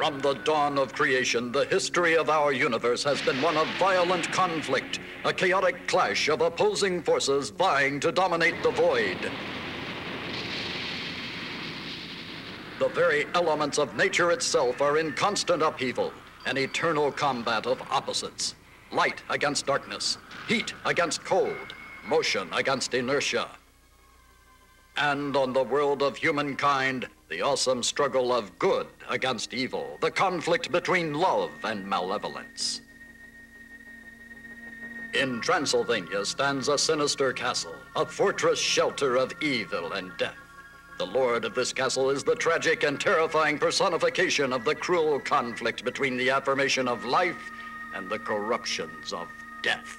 From the dawn of creation, the history of our universe has been one of violent conflict, a chaotic clash of opposing forces vying to dominate the void. The very elements of nature itself are in constant upheaval, an eternal combat of opposites. Light against darkness, heat against cold, motion against inertia. And on the world of humankind, the awesome struggle of good against evil, the conflict between love and malevolence. In Transylvania stands a sinister castle, a fortress shelter of evil and death. The lord of this castle is the tragic and terrifying personification of the cruel conflict between the affirmation of life and the corruptions of death.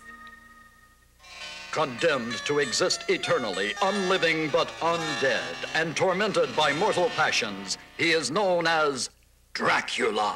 Condemned to exist eternally, unliving but undead, and tormented by mortal passions, he is known as Dracula.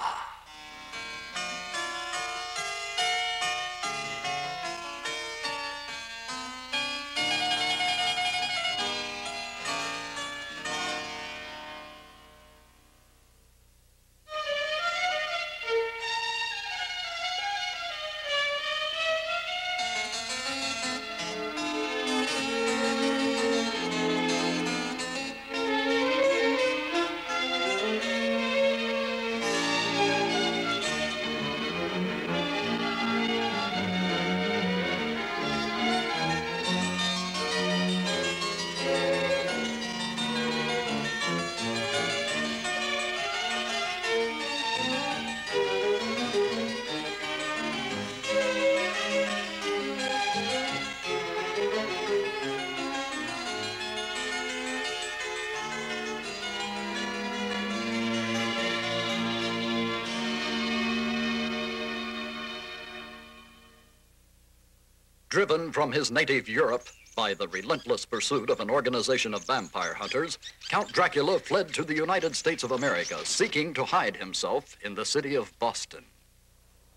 His native Europe by the relentless pursuit of an organization of vampire hunters, Count Dracula fled to the United States of America, seeking to hide himself in the city of Boston.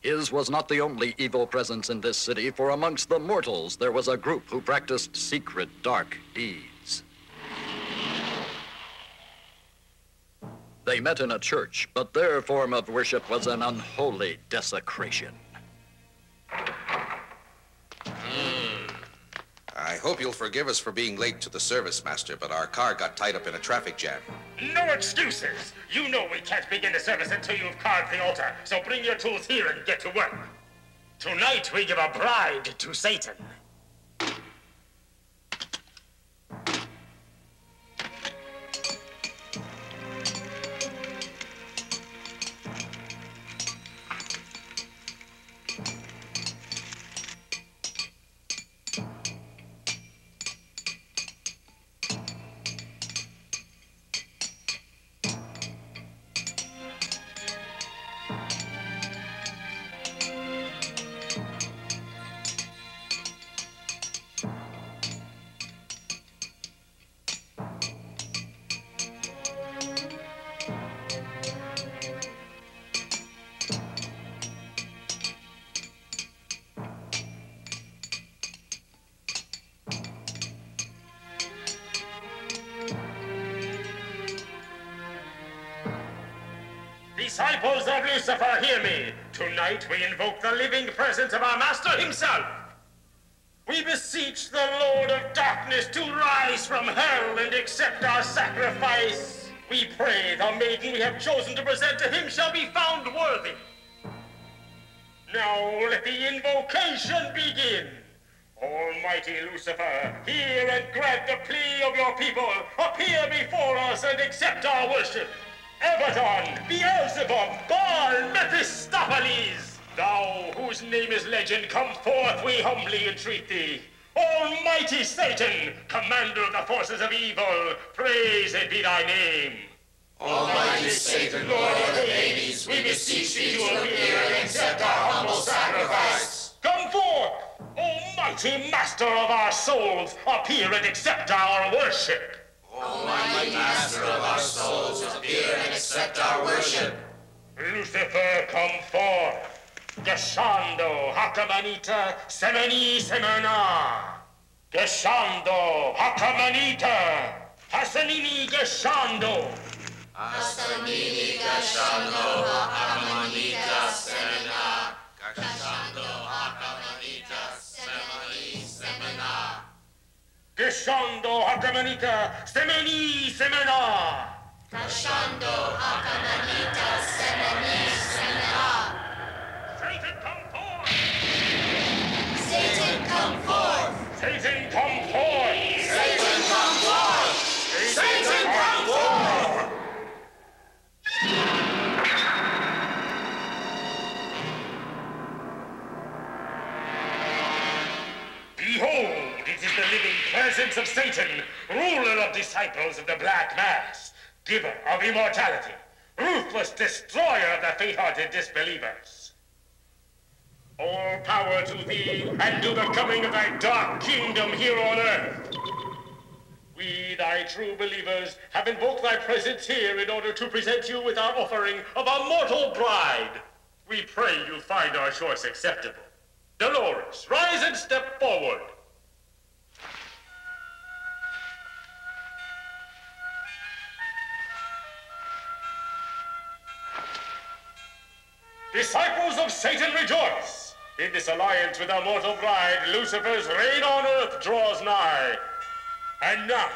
His was not the only evil presence in this city, for amongst the mortals there was a group who practiced secret, dark deeds. They met in a church, but their form of worship was an unholy desecration. Hope you'll forgive us for being late to the service, Master, but our car got tied up in a traffic jam. No excuses. You know we can't begin the service until you've carved the altar, so bring your tools here and get to work. Tonight we give a bride to Satan. Living presence of our Master himself. We beseech the Lord of Darkness to rise from hell and accept our sacrifice. We pray the maiden we have chosen to present to him shall be found worthy. Now let the invocation begin. Almighty Lucifer, hear and grant the plea of your people. Appear before us and accept our worship. Abaddon, Beelzebub, Baal, Mephistopheles, thou whose name is legend, come forth, we humbly entreat thee. Almighty Satan, commander of the forces of evil, praised be thy name. Almighty Satan, Lord of the Hades, we beseech thee to appear and accept our humble sacrifice. Come forth, Almighty Master of our souls, appear and accept our worship. Almighty Master of our souls, appear and accept our worship. Lucifer, come forth. Geshando, Hakamanita, Semeni Semena. Geshando, Hakamanita, Hasanini Geshando. Asamini Gashando Hakamanita Semina. Gashando Hakamanita Semani Semina. Geshando Hakamanita Semeni Semena. Gashando Hakamanita Semani Semina. Satan come forth! Satan come forth! Satan come forth! Behold, it is the living presence of Satan, ruler of disciples of the Black Mass, giver of immortality, ruthless destroyer of the faint-hearted disbelievers. All power to thee, and to the coming of thy dark kingdom here on earth. We, thy true believers, have invoked thy presence here in order to present you with our offering of a mortal bride. We pray you find our choice acceptable. Dolores, rise and step forward. Disciples of Satan, rejoice! In this alliance with our mortal bride, Lucifer's reign on earth draws nigh. And now,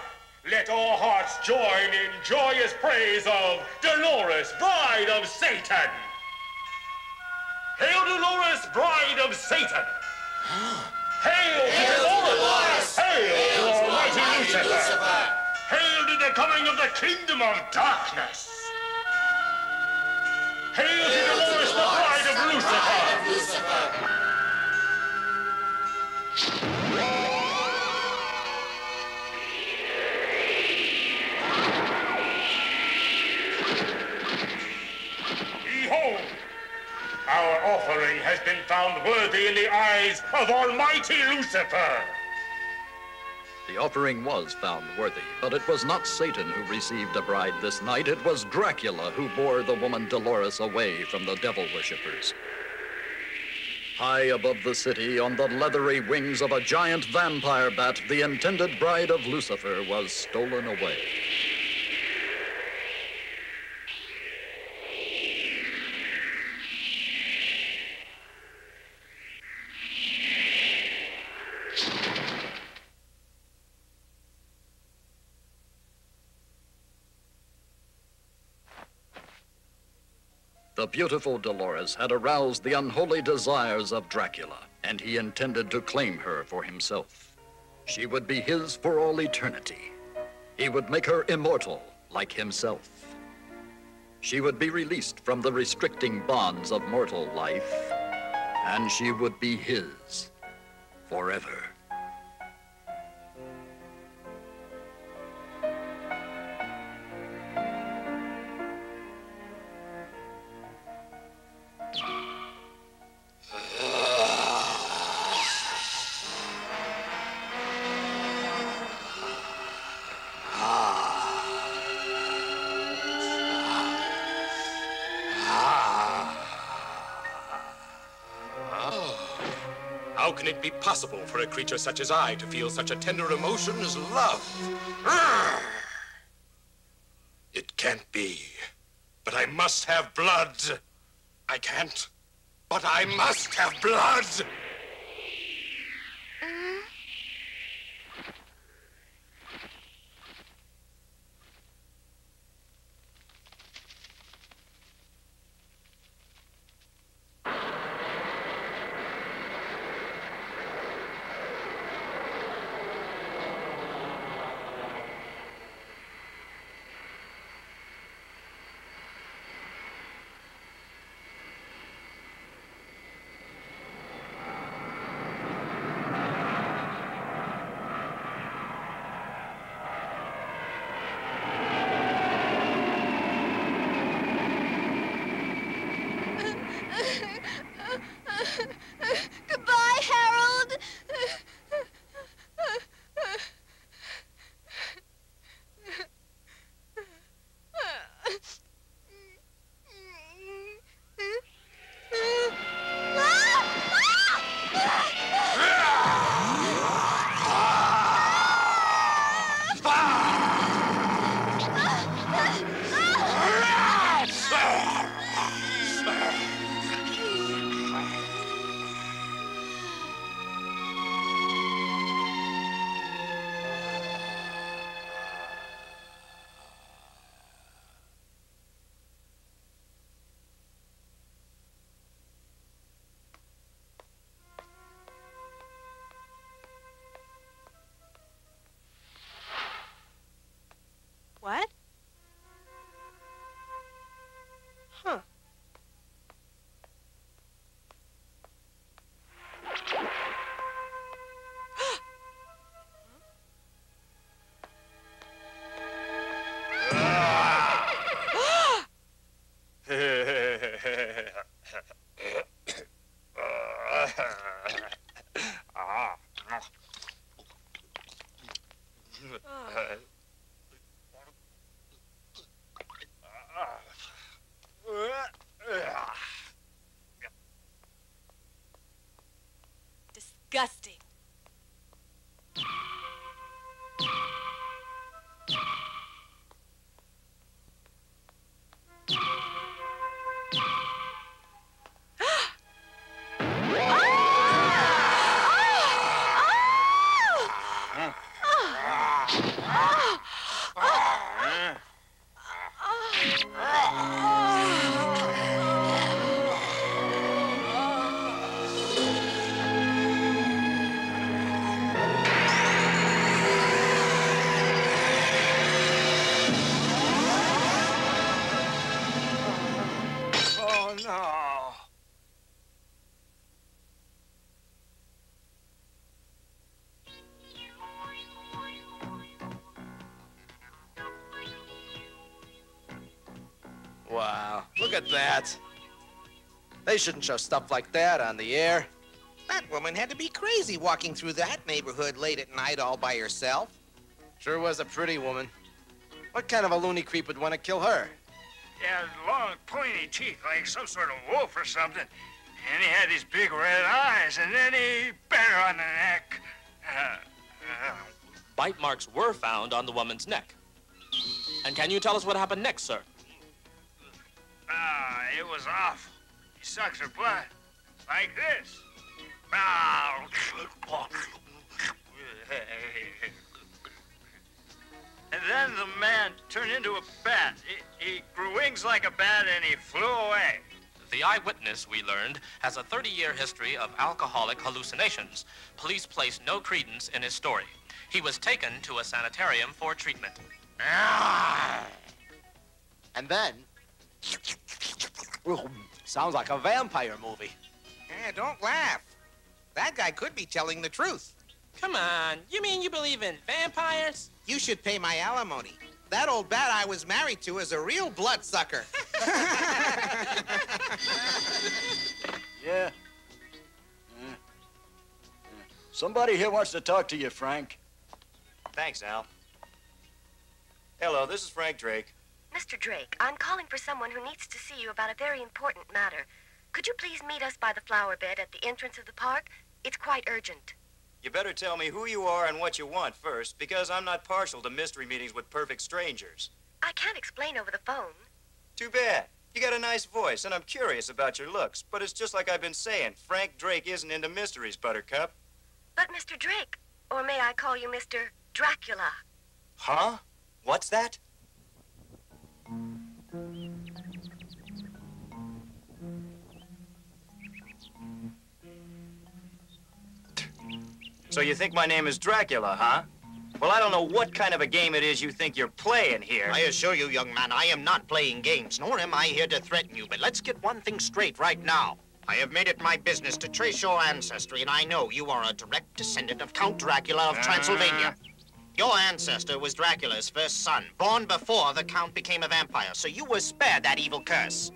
let all hearts join in joyous praise of Dolores, bride of Satan! Hail Dolores, bride of Satan! Hail to Dolores! Hail to Almighty Lucifer! Hail to the coming of the kingdom of darkness! Hail to Dolores, the bride of Lucifer! Lucifer! Our offering has been found worthy in the eyes of Almighty Lucifer. The offering was found worthy, but it was not Satan who received a bride this night. It was Dracula who bore the woman Dolores away from the devil worshippers. High above the city, on the leathery wings of a giant vampire bat, the intended bride of Lucifer was stolen away. Beautiful Dolores had aroused the unholy desires of Dracula, and he intended to claim her for himself. She would be his for all eternity. He would make her immortal like himself. She would be released from the restricting bonds of mortal life, and she would be his forever. How can it be possible for a creature such as I to feel such a tender emotion as love? Urgh! It can't be. But I must have blood. I can't. But I must have blood. At that. They shouldn't show stuff like that on the air. That woman had to be crazy walking through that neighborhood late at night all by herself. Sure was a pretty woman. What kind of a loony creep would want to kill her? Yeah, long, pointy teeth like some sort of wolf or something. And he had these big red eyes, and then he bit her on the neck. Uh, uh, Bite marks were found on the woman's neck. And can you tell us what happened next, sir? Ah, it was awful. He sucks her blood. Like this. Ah. And then the man turned into a bat. He, he grew wings like a bat and he flew away. The eyewitness, we learned, has a 30 year history of alcoholic hallucinations. Police place no credence in his story. He was taken to a sanitarium for treatment. And then. Sounds like a vampire movie. Eh, don't laugh. That guy could be telling the truth. Come on, you mean you believe in vampires? You should pay my alimony. That old bat I was married to is a real bloodsucker. Yeah. Yeah. Yeah. Somebody here wants to talk to you, Frank. Thanks, Al. Hello, this is Frank Drake. Mr. Drake, I'm calling for someone who needs to see you about a very important matter. Could you please meet us by the flower bed at the entrance of the park? It's quite urgent. You better tell me who you are and what you want first, because I'm not partial to mystery meetings with perfect strangers. I can't explain over the phone. Too bad. You got a nice voice, and I'm curious about your looks, but it's just like I've been saying. Frank Drake isn't into mysteries, Buttercup. But Mr. Drake, or may I call you Mr. Dracula? Huh? What's that? So you think my name is Dracula, huh? Well, I don't know what kind of a game it is you think you're playing here. I assure you, young man, I am not playing games, nor am I here to threaten you. But let's get one thing straight right now. I have made it my business to trace your ancestry, and I know you are a direct descendant of Count Dracula of uh, Transylvania. Your ancestor was Dracula's first son, born before the Count became a vampire, so you were spared that evil curse.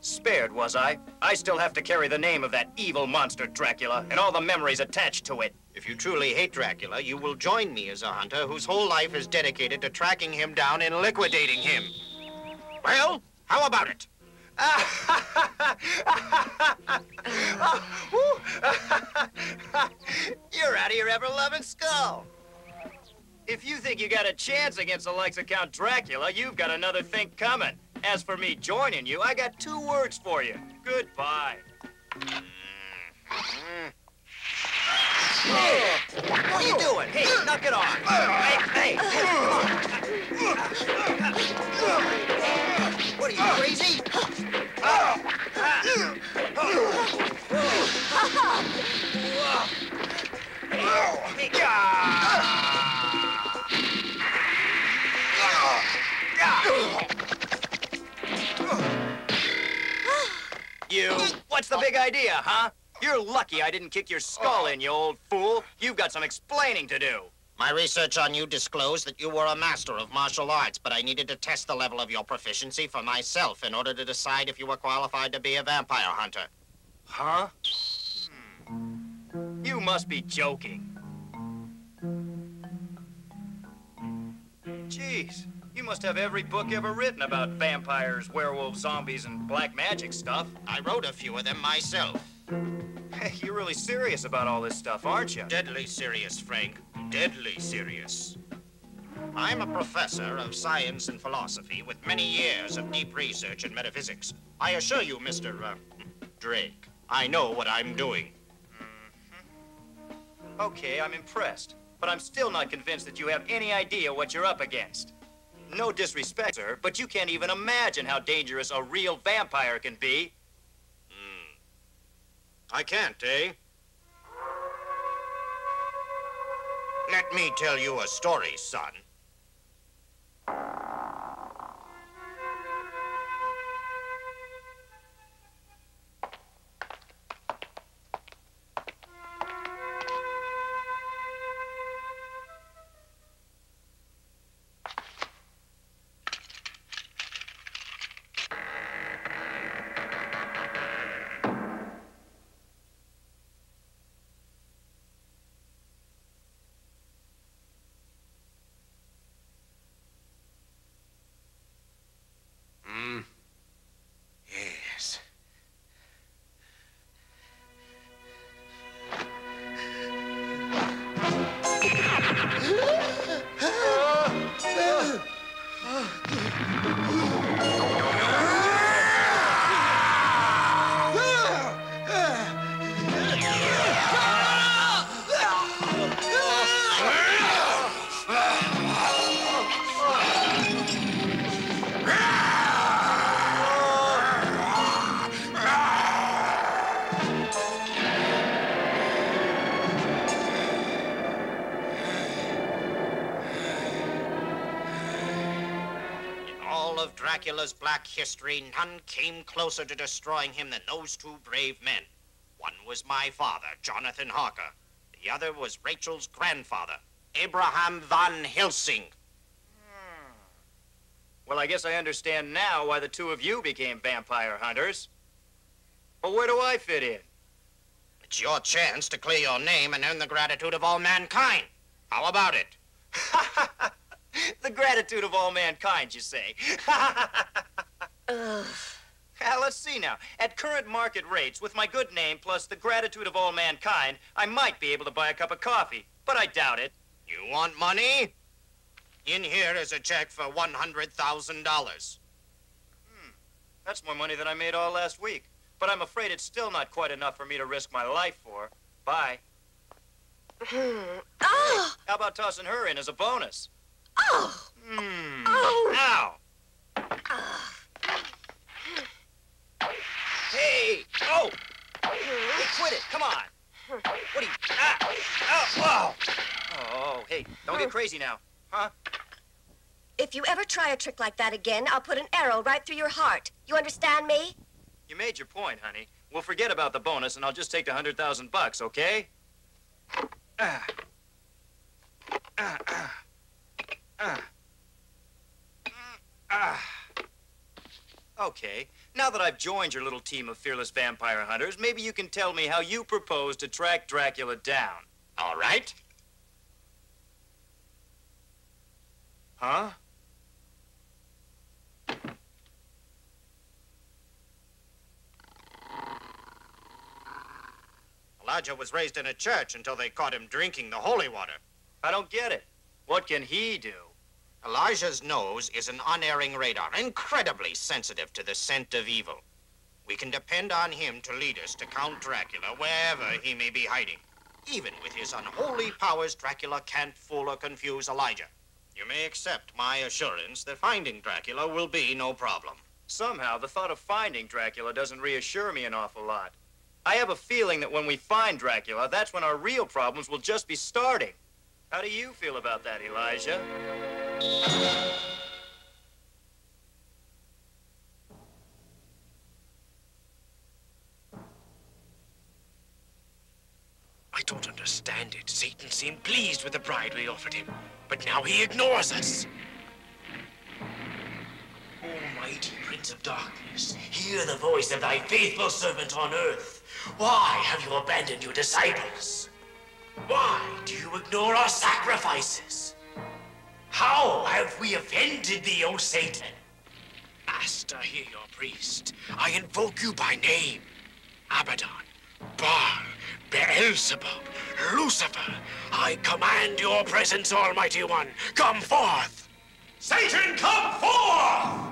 Spared, was I? I still have to carry the name of that evil monster, Dracula, and all the memories attached to it. If you truly hate Dracula, you will join me as a hunter whose whole life is dedicated to tracking him down and liquidating him. Well, how about it? You're out of your ever-loving skull. If you think you got a chance against the likes of Count Dracula, you've got another thing coming. As for me joining you, I got two words for you. Goodbye. What are you doing? Hey, knock it off. Hey, hey. What are you, crazy? You! What's the big idea, huh? You're lucky I didn't kick your skull in, you old fool. You've got some explaining to do. My research on you disclosed that you were a master of martial arts, but I needed to test the level of your proficiency for myself in order to decide if you were qualified to be a vampire hunter. Huh? You must be joking. Jeez, must have every book ever written about vampires, werewolves, zombies, and black magic stuff. I wrote a few of them myself. Hey, you're really serious about all this stuff, aren't you? Deadly serious, Frank. Deadly serious. I'm a professor of science and philosophy with many years of deep research in metaphysics. I assure you, Mr. Uh, Drake, I know what I'm doing. Okay, I'm impressed. But I'm still not convinced that you have any idea what you're up against. No disrespect, sir, but you can't even imagine how dangerous a real vampire can be. Hmm. I can't, eh? Let me tell you a story, son. Dracula's black history, none came closer to destroying him than those two brave men. One was my father, Jonathan Harker. The other was Rachel's grandfather, Abraham Van Helsing. Hmm. Well, I guess I understand now why the two of you became vampire hunters. But where do I fit in? It's your chance to clear your name and earn the gratitude of all mankind. How about it? Gratitude of all mankind, you say? Ugh. Now, let's see now. At current market rates, with my good name plus the gratitude of all mankind, I might be able to buy a cup of coffee, but I doubt it. You want money? In here is a check for $100,000. Hmm. That's more money than I made all last week. But I'm afraid it's still not quite enough for me to risk my life for. Bye. Hmm. Oh! How about tossing her in as a bonus? Oh! Hmm. Oh! Ow! Hey! Oh! Hey, quit it! Come on! What are you... Ah! Oh! Whoa! Oh, hey, don't get crazy now. Huh? If you ever try a trick like that again, I'll put an arrow right through your heart. You understand me? You made your point, honey. We'll forget about the bonus, and I'll just take the hundred thousand bucks, okay? Ah. Ah, ah. Ah. Ah. Okay, now that I've joined your little team of fearless vampire hunters, maybe you can tell me how you propose to track Dracula down. All right? Huh? Elijah was raised in a church until they caught him drinking the holy water. I don't get it. What can he do? Elijah's nose is an unerring radar, incredibly sensitive to the scent of evil. We can depend on him to lead us to Count Dracula wherever he may be hiding. Even with his unholy powers, Dracula can't fool or confuse Elijah. You may accept my assurance that finding Dracula will be no problem. Somehow, the thought of finding Dracula doesn't reassure me an awful lot. I have a feeling that when we find Dracula, that's when our real problems will just be starting. How do you feel about that, Elijah? I don't understand it. Satan seemed pleased with the bride we offered him, but now he ignores us. Almighty Prince of Darkness, hear the voice of thy faithful servant on earth. Why have you abandoned your disciples? Why do you ignore our sacrifices? How have we offended thee, O Satan? Master, hear your priest. I invoke you by name. Abaddon, Baal, Beelzebub, Lucifer, I command your presence, Almighty One. Come forth! Satan, come forth!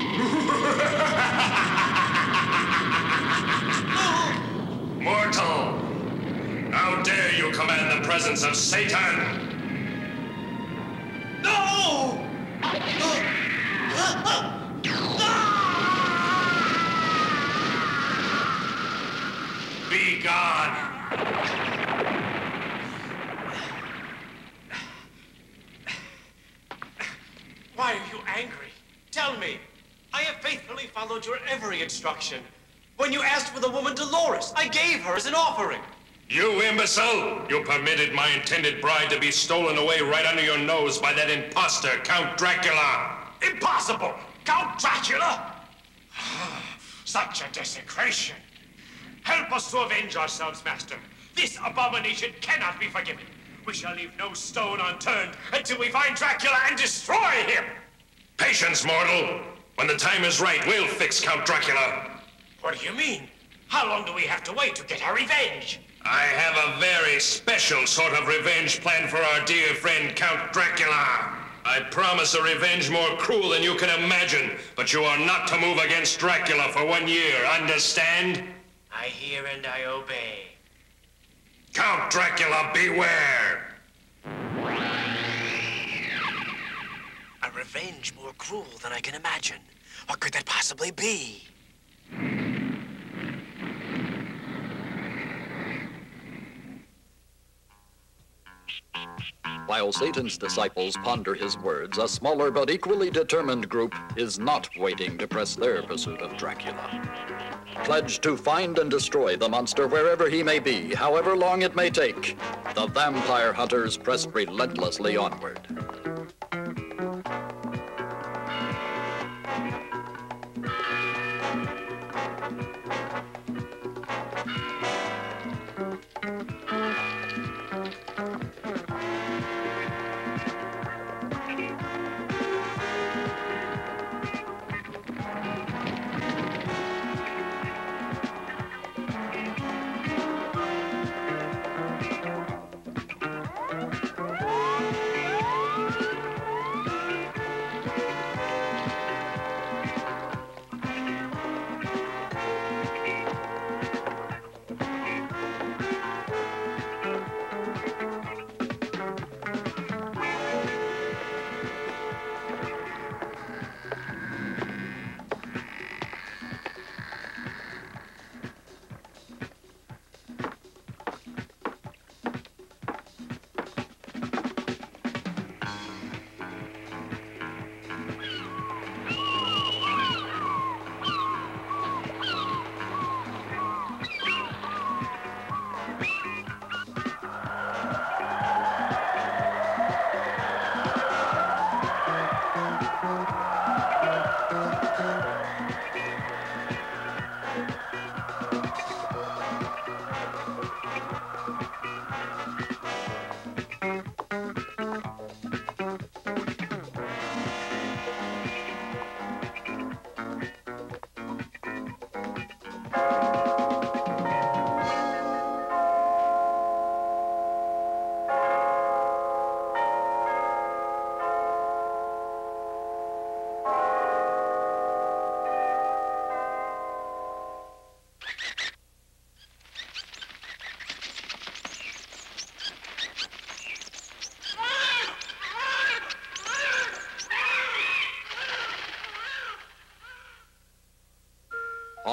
Mortal! How dare you command the presence of Satan? No! Be gone! Why are you angry? Tell me. I have faithfully followed your every instruction. When you asked for the woman Dolores, I gave her as an offering. You imbecile! You permitted my intended bride to be stolen away right under your nose by that impostor, Count Dracula! Impossible! Count Dracula? Such a desecration. Help us to avenge ourselves, Master. This abomination cannot be forgiven. We shall leave no stone unturned until we find Dracula and destroy him. Patience, mortal! When the time is right, we'll fix Count Dracula. What do you mean? How long do we have to wait to get our revenge? I have a very special sort of revenge plan for our dear friend Count Dracula. I promise a revenge more cruel than you can imagine, but you are not to move against Dracula for one year, understand? I hear and I obey. Count Dracula, beware! A revenge more cruel than I can imagine. What could that possibly be? While Satan's disciples ponder his words, a smaller but equally determined group is not waiting to press their pursuit of Dracula. Pledged to find and destroy the monster wherever he may be, however long it may take, the vampire hunters press relentlessly onward.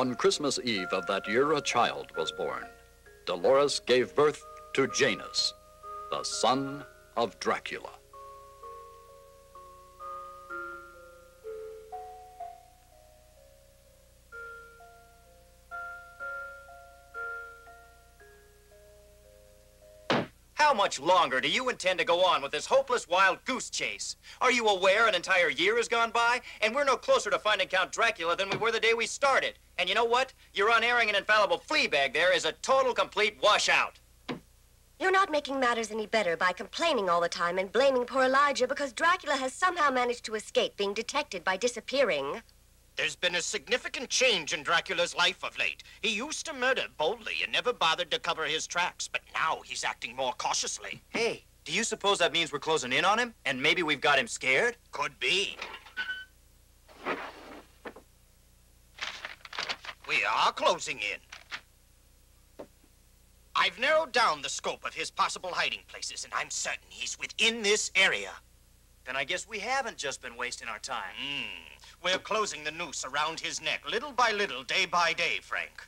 On Christmas Eve of that year, a child was born. Dolores gave birth to Janus, the son of Dracula. How much longer do you intend to go on with this hopeless wild goose chase? Are you aware an entire year has gone by, and we're no closer to finding Count Dracula than we were the day we started? And you know what? Your unerring and infallible flea bag there is a total, complete washout. You're not making matters any better by complaining all the time and blaming poor Elijah because Dracula has somehow managed to escape being detected by disappearing. There's been a significant change in Dracula's life of late. He used to murder boldly and never bothered to cover his tracks, but now he's acting more cautiously. Hey, do you suppose that means we're closing in on him? And maybe we've got him scared? Could be. We are closing in. I've narrowed down the scope of his possible hiding places, and I'm certain he's within this area. Then I guess we haven't just been wasting our time. Hmm. We're closing the noose around his neck, little by little, day by day, Frank.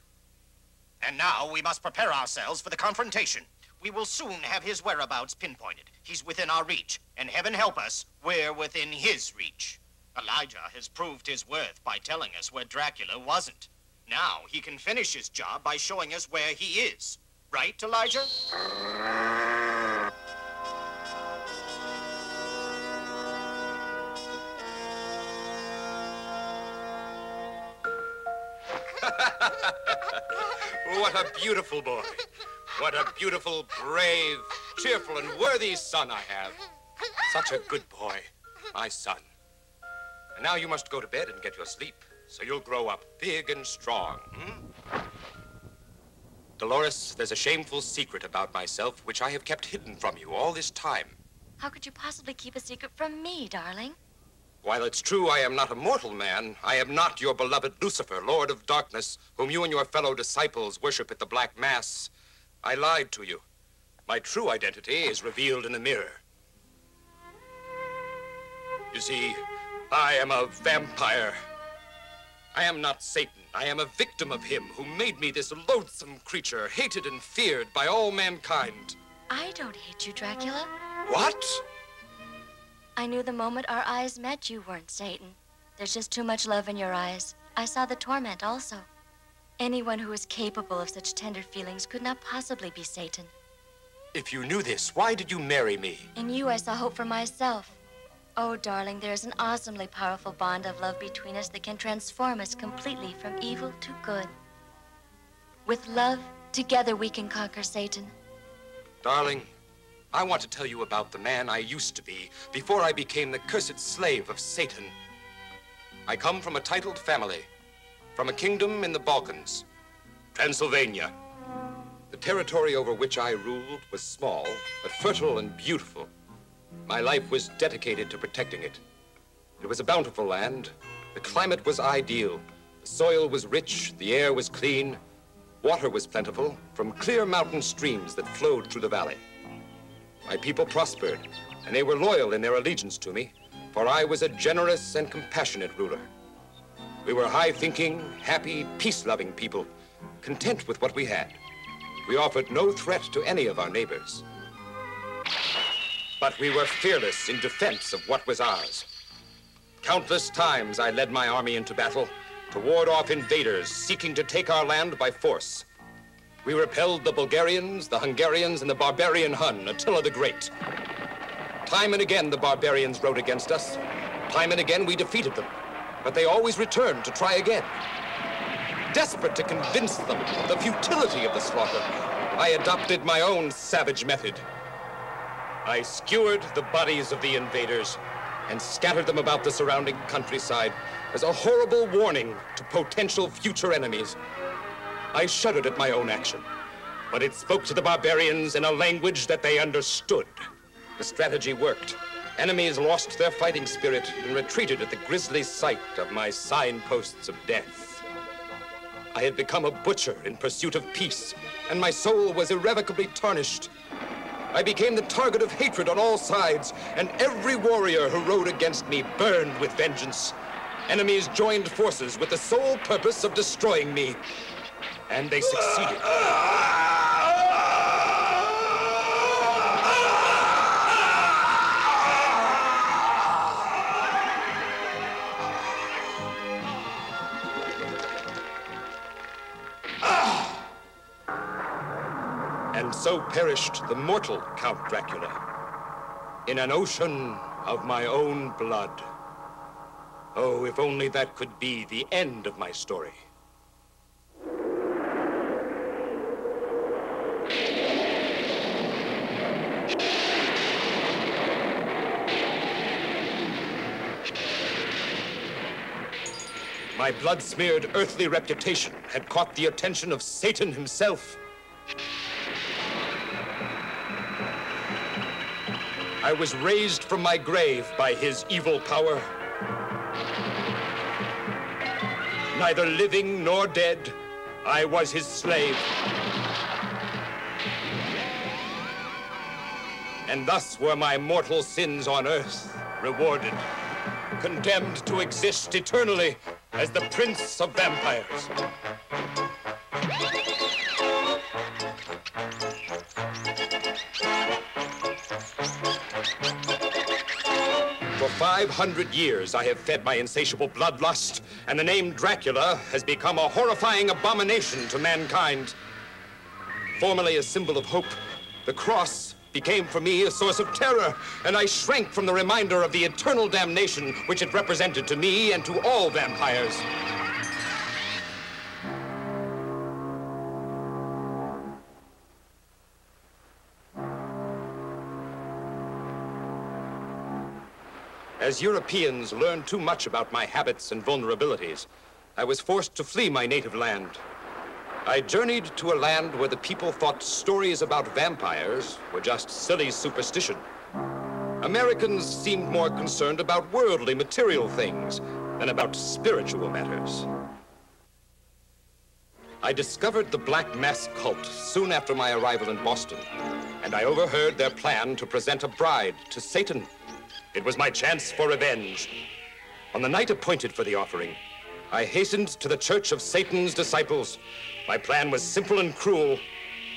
And now we must prepare ourselves for the confrontation. We will soon have his whereabouts pinpointed. He's within our reach, and heaven help us, we're within his reach. Elijah has proved his worth by telling us where Dracula wasn't. Now he can finish his job by showing us where he is. Right, Elijah? what a beautiful boy. What a beautiful, brave, cheerful, and worthy son I have. Such a good boy, my son. And now you must go to bed and get your sleep, so you'll grow up big and strong. Hmm? Dolores, there's a shameful secret about myself which I have kept hidden from you all this time. How could you possibly keep a secret from me, darling? While it's true I am not a mortal man, I am not your beloved Lucifer, Lord of Darkness, whom you and your fellow disciples worship at the Black Mass. I lied to you. My true identity is revealed in the mirror. You see, I am a vampire. I am not Satan. I am a victim of him who made me this loathsome creature, hated and feared by all mankind. I don't hate you, Dracula. What? I knew the moment our eyes met you weren't Satan. There's just too much love in your eyes. I saw the torment also. Anyone who is capable of such tender feelings could not possibly be Satan. If you knew this, why did you marry me? In you, I saw hope for myself. Oh, darling, there is an awesomely powerful bond of love between us that can transform us completely from evil to good. With love, together we can conquer Satan. Darling, I want to tell you about the man I used to be before I became the cursed slave of Satan. I come from a titled family, from a kingdom in the Balkans, Transylvania. The territory over which I ruled was small, but fertile and beautiful. My life was dedicated to protecting it. It was a bountiful land. The climate was ideal. The soil was rich, the air was clean, water was plentiful from clear mountain streams that flowed through the valley. My people prospered, and they were loyal in their allegiance to me, for I was a generous and compassionate ruler. We were high-thinking, happy, peace-loving people, content with what we had. We offered no threat to any of our neighbors. But we were fearless in defense of what was ours. Countless times I led my army into battle to ward off invaders seeking to take our land by force. We repelled the Bulgarians, the Hungarians, and the barbarian Hun, Attila the Great. Time and again, the barbarians rode against us. Time and again, we defeated them. But they always returned to try again. Desperate to convince them of the futility of the slaughter, I adopted my own savage method. I skewered the bodies of the invaders and scattered them about the surrounding countryside as a horrible warning to potential future enemies. I shuddered at my own action, but it spoke to the barbarians in a language that they understood. The strategy worked. Enemies lost their fighting spirit and retreated at the grisly sight of my signposts of death. I had become a butcher in pursuit of peace, and my soul was irrevocably tarnished. I became the target of hatred on all sides, and every warrior who rode against me burned with vengeance. Enemies joined forces with the sole purpose of destroying me. And they succeeded. And so perished the mortal Count Dracula in an ocean of my own blood. Oh, if only that could be the end of my story. My blood-smeared earthly reputation had caught the attention of Satan himself. I was raised from my grave by his evil power. Neither living nor dead, I was his slave. And thus were my mortal sins on earth rewarded, condemned to exist eternally as the prince of vampires. 500 years, I have fed my insatiable bloodlust, and the name Dracula has become a horrifying abomination to mankind. Formerly a symbol of hope, the cross became for me a source of terror, and I shrank from the reminder of the eternal damnation which it represented to me and to all vampires. As Europeans learned too much about my habits and vulnerabilities, I was forced to flee my native land. I journeyed to a land where the people thought stories about vampires were just silly superstition. Americans seemed more concerned about worldly, material things than about spiritual matters. I discovered the Black Mass cult soon after my arrival in Boston, and I overheard their plan to present a bride to Satan. It was my chance for revenge. On the night appointed for the offering, I hastened to the Church of Satan's disciples. My plan was simple and cruel.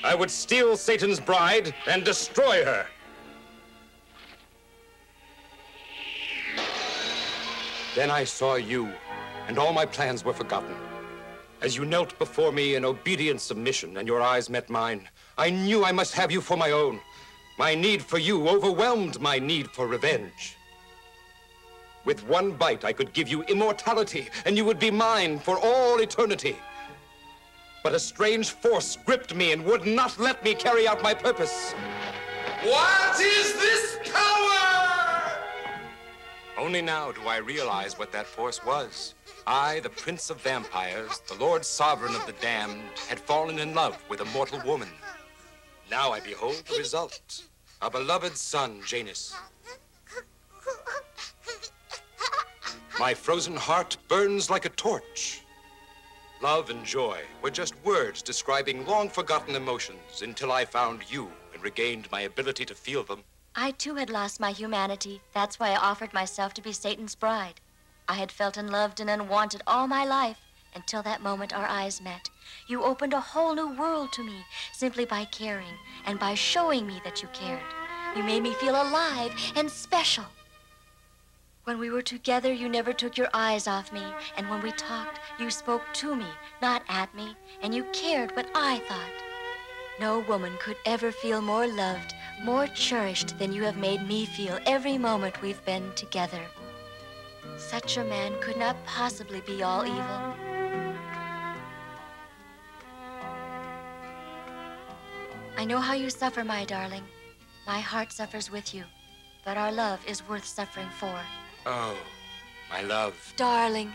I would steal Satan's bride and destroy her. Then I saw you, and all my plans were forgotten. As you knelt before me in obedient submission and your eyes met mine, I knew I must have you for my own. My need for you overwhelmed my need for revenge. With one bite, I could give you immortality, and you would be mine for all eternity. But a strange force gripped me and would not let me carry out my purpose. What is this power? Only now do I realize what that force was. I, the Prince of Vampires, the Lord Sovereign of the Damned, had fallen in love with a mortal woman. Now I behold the result. A beloved son, Janus. My frozen heart burns like a torch. Love and joy were just words describing long forgotten emotions until I found you and regained my ability to feel them. I too had lost my humanity. That's why I offered myself to be Satan's bride. I had felt unloved and unwanted all my life until that moment our eyes met. You opened a whole new world to me simply by caring and by showing me that you cared. You made me feel alive and special. When we were together, you never took your eyes off me. And when we talked, you spoke to me, not at me. And you cared what I thought. No woman could ever feel more loved, more cherished than you have made me feel every moment we've been together. Such a man could not possibly be all evil. I know how you suffer, my darling. My heart suffers with you, but our love is worth suffering for. Oh, my love. Darling.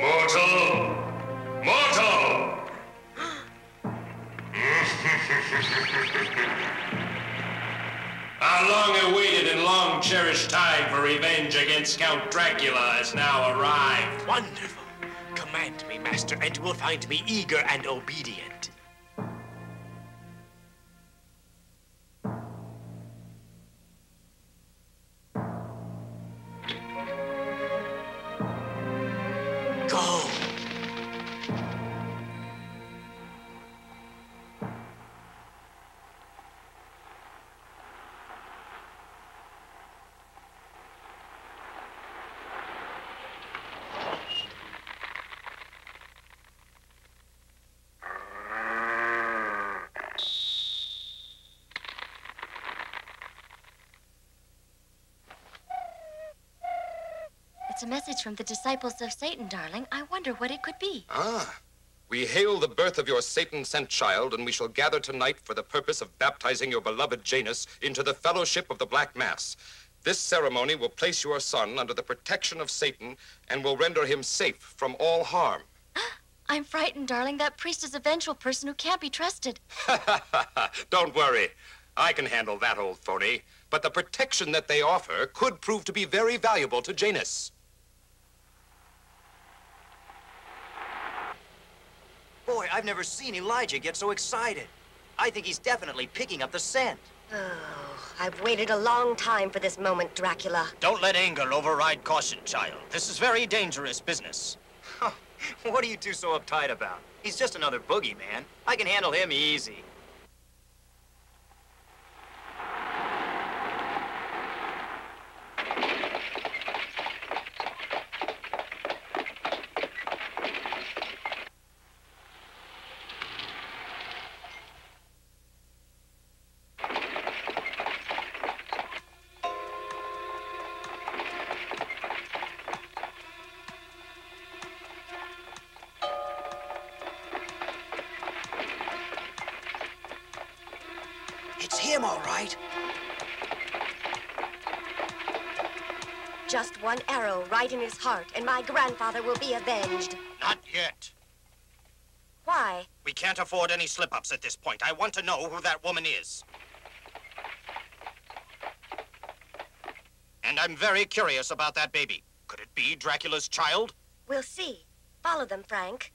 Mortal! Mortal! Our long awaited and long cherished time for revenge against Count Dracula has now arrived. Wonderful. Command me, Master, and you will find me eager and obedient. Message from the disciples of Satan, darling. I wonder what it could be. Ah. We hail the birth of your Satan sent child, and we shall gather tonight for the purpose of baptizing your beloved Janus into the fellowship of the Black Mass. This ceremony will place your son under the protection of Satan and will render him safe from all harm. I'm frightened, darling. That priest is a vengeful person who can't be trusted. Don't worry. I can handle that old phony. But the protection that they offer could prove to be very valuable to Janus. Boy, I've never seen Elijah get so excited. I think he's definitely picking up the scent. Oh, I've waited a long time for this moment, Dracula. Don't let anger override caution, child. This is very dangerous business. what are you two so uptight about? He's just another boogeyman. I can handle him easy. Right in his heart, and my grandfather will be avenged. Not yet. Why? We can't afford any slip-ups at this point. I want to know who that woman is. And I'm very curious about that baby. Could it be Dracula's child? We'll see. Follow them, Frank.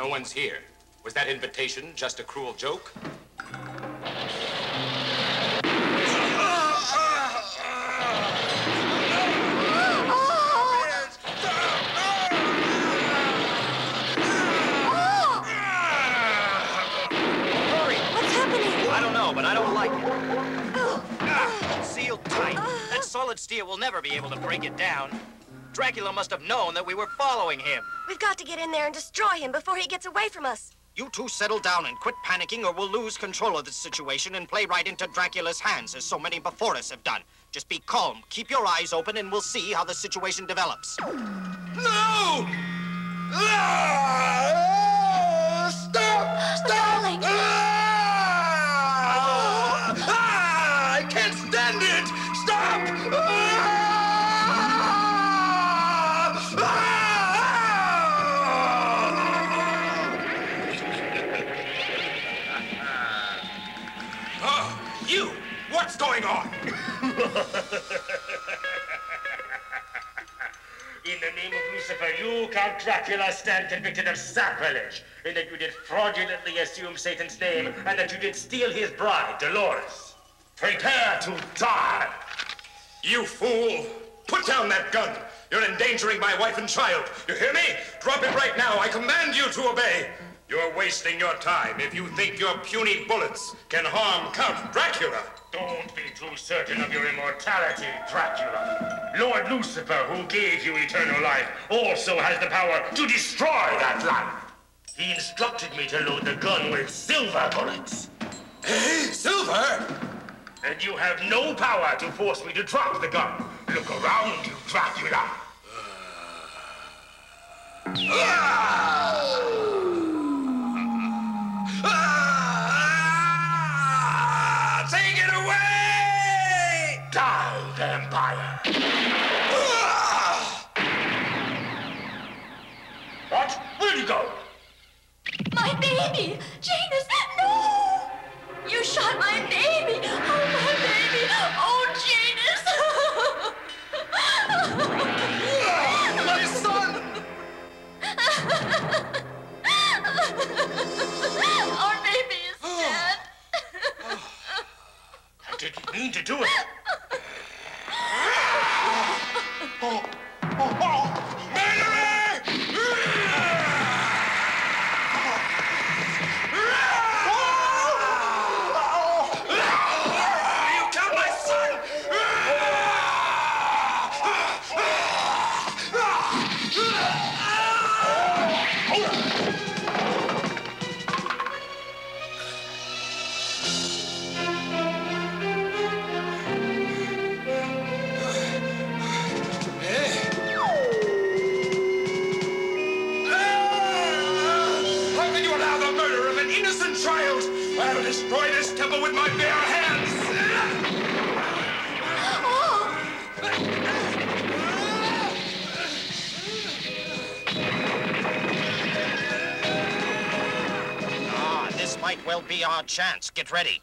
No one's here. Was that invitation just a cruel joke? Hurry! What's happening? I don't know, but I don't like it. Ah, sealed tight. That solid steel will never be able to break it down. Dracula must have known that we were following him. We've got to get in there and destroy him before he gets away from us. You two settle down and quit panicking or we'll lose control of the situation and play right into Dracula's hands as so many before us have done. Just be calm, keep your eyes open, and we'll see how the situation develops. No! Ah! Stop! Stop! Going on? In the name of Lucifer, you, Count Dracula, stand convicted of sacrilege, in that you did fraudulently assume Satan's name, and that you did steal his bride, Dolores. Prepare to die! You fool! Put down that gun! You're endangering my wife and child. You hear me? Drop it right now. I command you to obey. You're wasting your time if you think your puny bullets can harm Count Dracula. Don't be too certain of your immortality, Dracula. Lord Lucifer, who gave you eternal life, also has the power to destroy that life. He instructed me to load the gun with silver bullets. Hey, silver? And you have no power to force me to drop the gun. Look around you, Dracula. Ah! Take it away! Die, vampire! what? Where'd you go? My baby! Janus, no! You shot my baby! Oh, my baby! Oh! Didn't mean to do it. Oh, I'll destroy this temple with my bare hands! Ah, this might well be our chance. Get ready.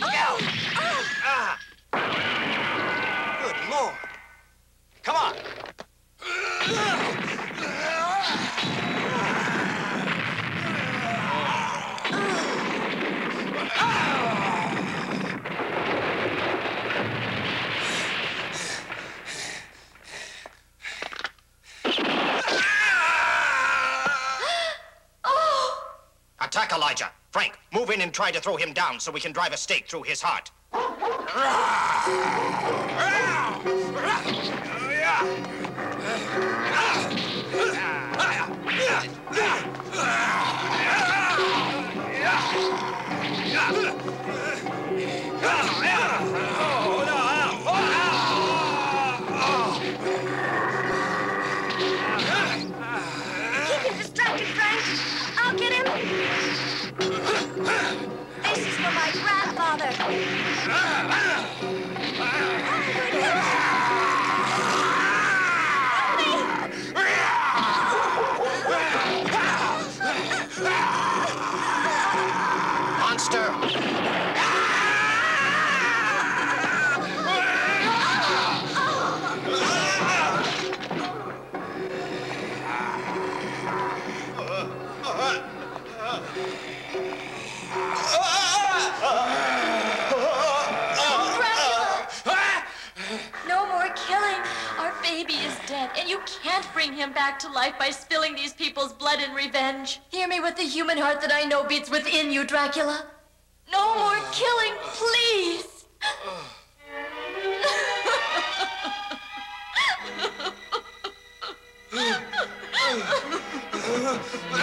Look out! Ah! Good lord. Come on. Attack Elijah. Frank, move in and try to throw him down so we can drive a stake through his heart. Grandfather. Can't bring him back to life by spilling these people's blood in revenge. Hear me with the human heart that I know beats within you, Dracula. No more killing, please.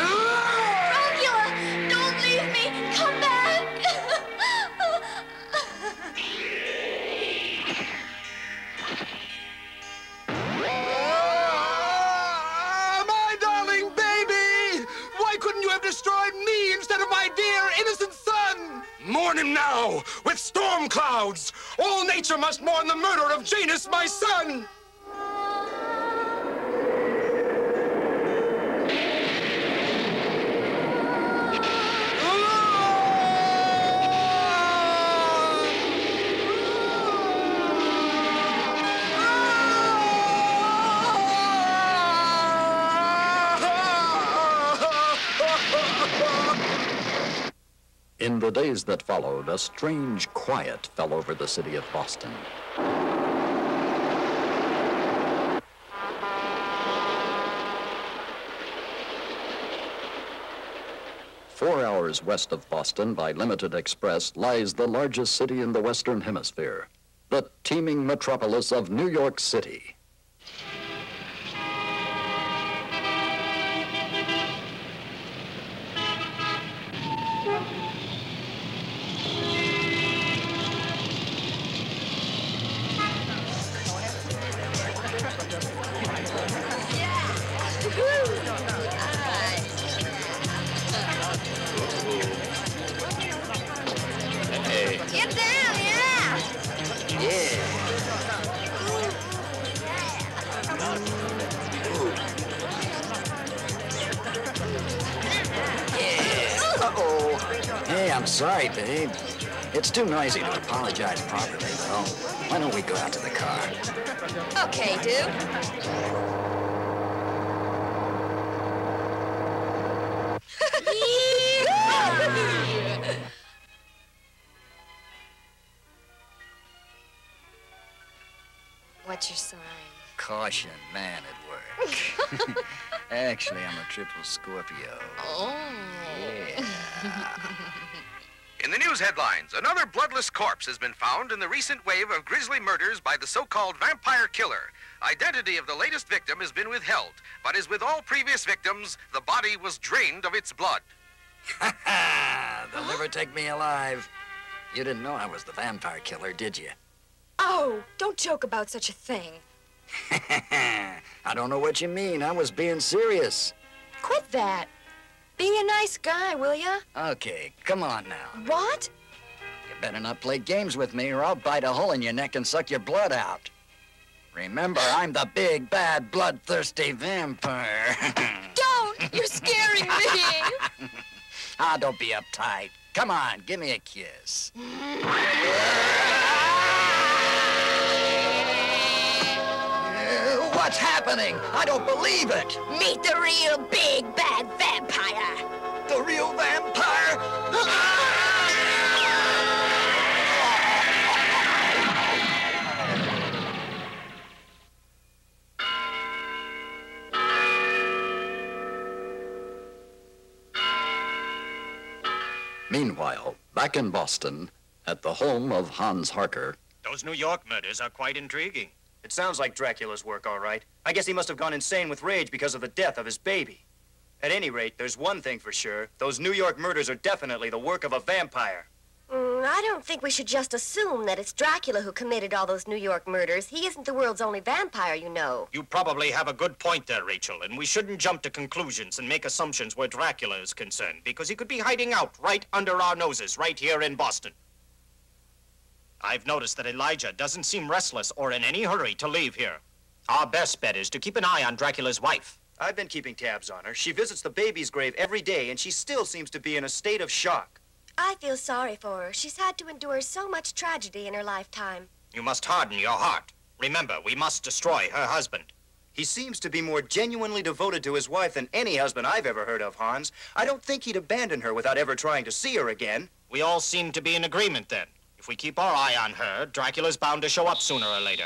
Mourn him now, with storm clouds! All nature must mourn the murder of Janus, my son! Days that followed, a strange quiet fell over the city of Boston. Four hours west of Boston by limited express lies the largest city in the Western Hemisphere, the teeming metropolis of New York City. I'm babe. It's too noisy to apologize properly, though. Why don't we go out to the car? Okay, dude. What's your sign? Caution, man at work. Actually, I'm a triple Scorpio. Oh. In the news headlines, another bloodless corpse has been found in the recent wave of grisly murders by the so-called vampire killer. Identity of the latest victim has been withheld, but as with all previous victims, the body was drained of its blood. Ha ha! They'll never take me alive. You didn't know I was the vampire killer, did you? Oh, don't joke about such a thing. I don't know what you mean. I was being serious. Quit that. Be a nice guy, will ya? Okay, come on now. What? You better not play games with me or I'll bite a hole in your neck and suck your blood out. Remember, I'm the big, bad, bloodthirsty vampire. Don't! You're scaring me! ah, don't be uptight. Come on, give me a kiss. What's happening? I don't believe it. Meet the real big bad vampire. The real vampire? Meanwhile, back in Boston, at the home of Hans Harker, Those New York murders are quite intriguing. It sounds like Dracula's work, all right. I guess he must have gone insane with rage because of the death of his baby. At any rate, there's one thing for sure. Those New York murders are definitely the work of a vampire. Mm, I don't think we should just assume that it's Dracula who committed all those New York murders. He isn't the world's only vampire, you know. You probably have a good point there, Rachel, and we shouldn't jump to conclusions and make assumptions where Dracula is concerned, because he could be hiding out right under our noses, right here in Boston. I've noticed that Elijah doesn't seem restless or in any hurry to leave here. Our best bet is to keep an eye on Dracula's wife. I've been keeping tabs on her. She visits the baby's grave every day, and she still seems to be in a state of shock. I feel sorry for her. She's had to endure so much tragedy in her lifetime. You must harden your heart. Remember, we must destroy her husband. He seems to be more genuinely devoted to his wife than any husband I've ever heard of, Hans. I don't think he'd abandon her without ever trying to see her again. We all seem to be in agreement then. If we keep our eye on her, Dracula's bound to show up sooner or later.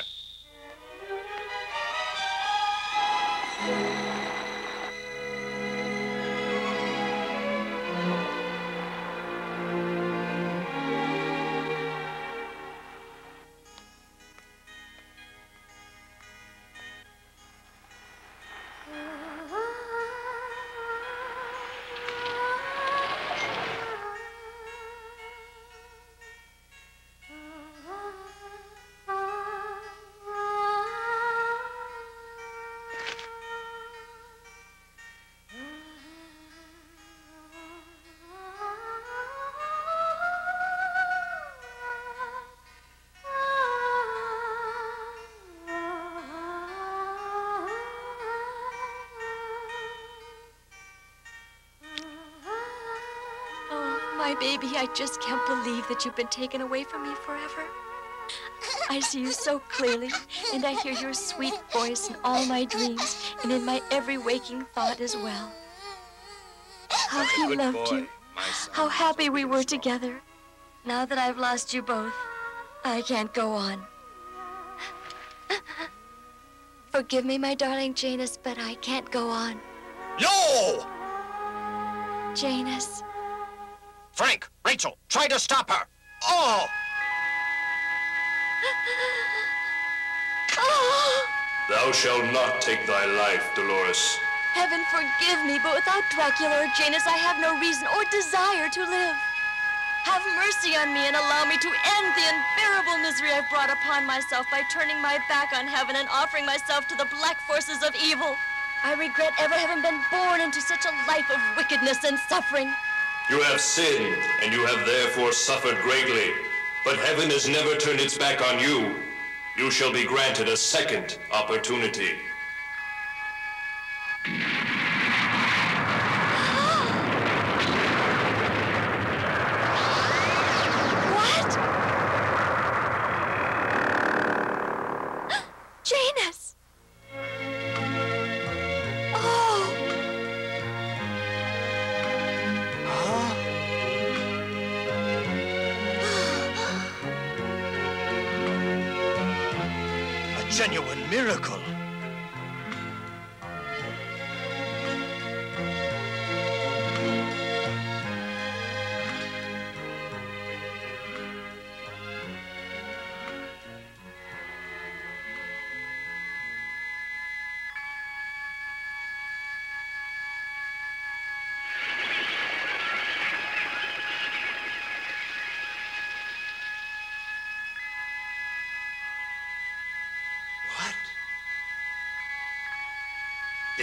Just can't believe that you've been taken away from me forever. I see you so clearly, and I hear your sweet voice in all my dreams and in my every waking thought as well. How he loved boy, you. How happy we were together. Now that I've lost you both, I can't go on. Forgive me, my darling Janus, but I can't go on. No! Janus. Frank, Rachel, try to stop her. Oh! Thou shalt not take thy life, Dolores. Heaven forgive me, but without Dracula or Janus, I have no reason or desire to live. Have mercy on me and allow me to end the unbearable misery I've brought upon myself by turning my back on heaven and offering myself to the black forces of evil. I regret ever having been born into such a life of wickedness and suffering. You have sinned, and you have therefore suffered greatly. But heaven has never turned its back on you. You shall be granted a second opportunity.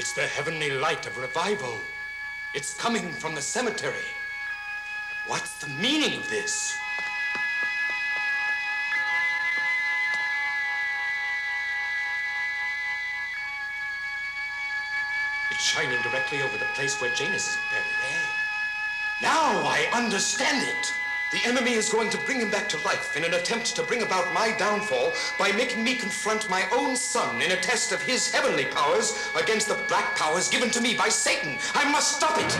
It's the heavenly light of revival. It's coming from the cemetery. What's the meaning of this? It's shining directly over the place where Janus is buried, eh? Now I understand it. The enemy is going to bring him back to life in an attempt to bring about my downfall by making me confront my own son in a test of his heavenly powers against the black powers given to me by Satan. I must stop it.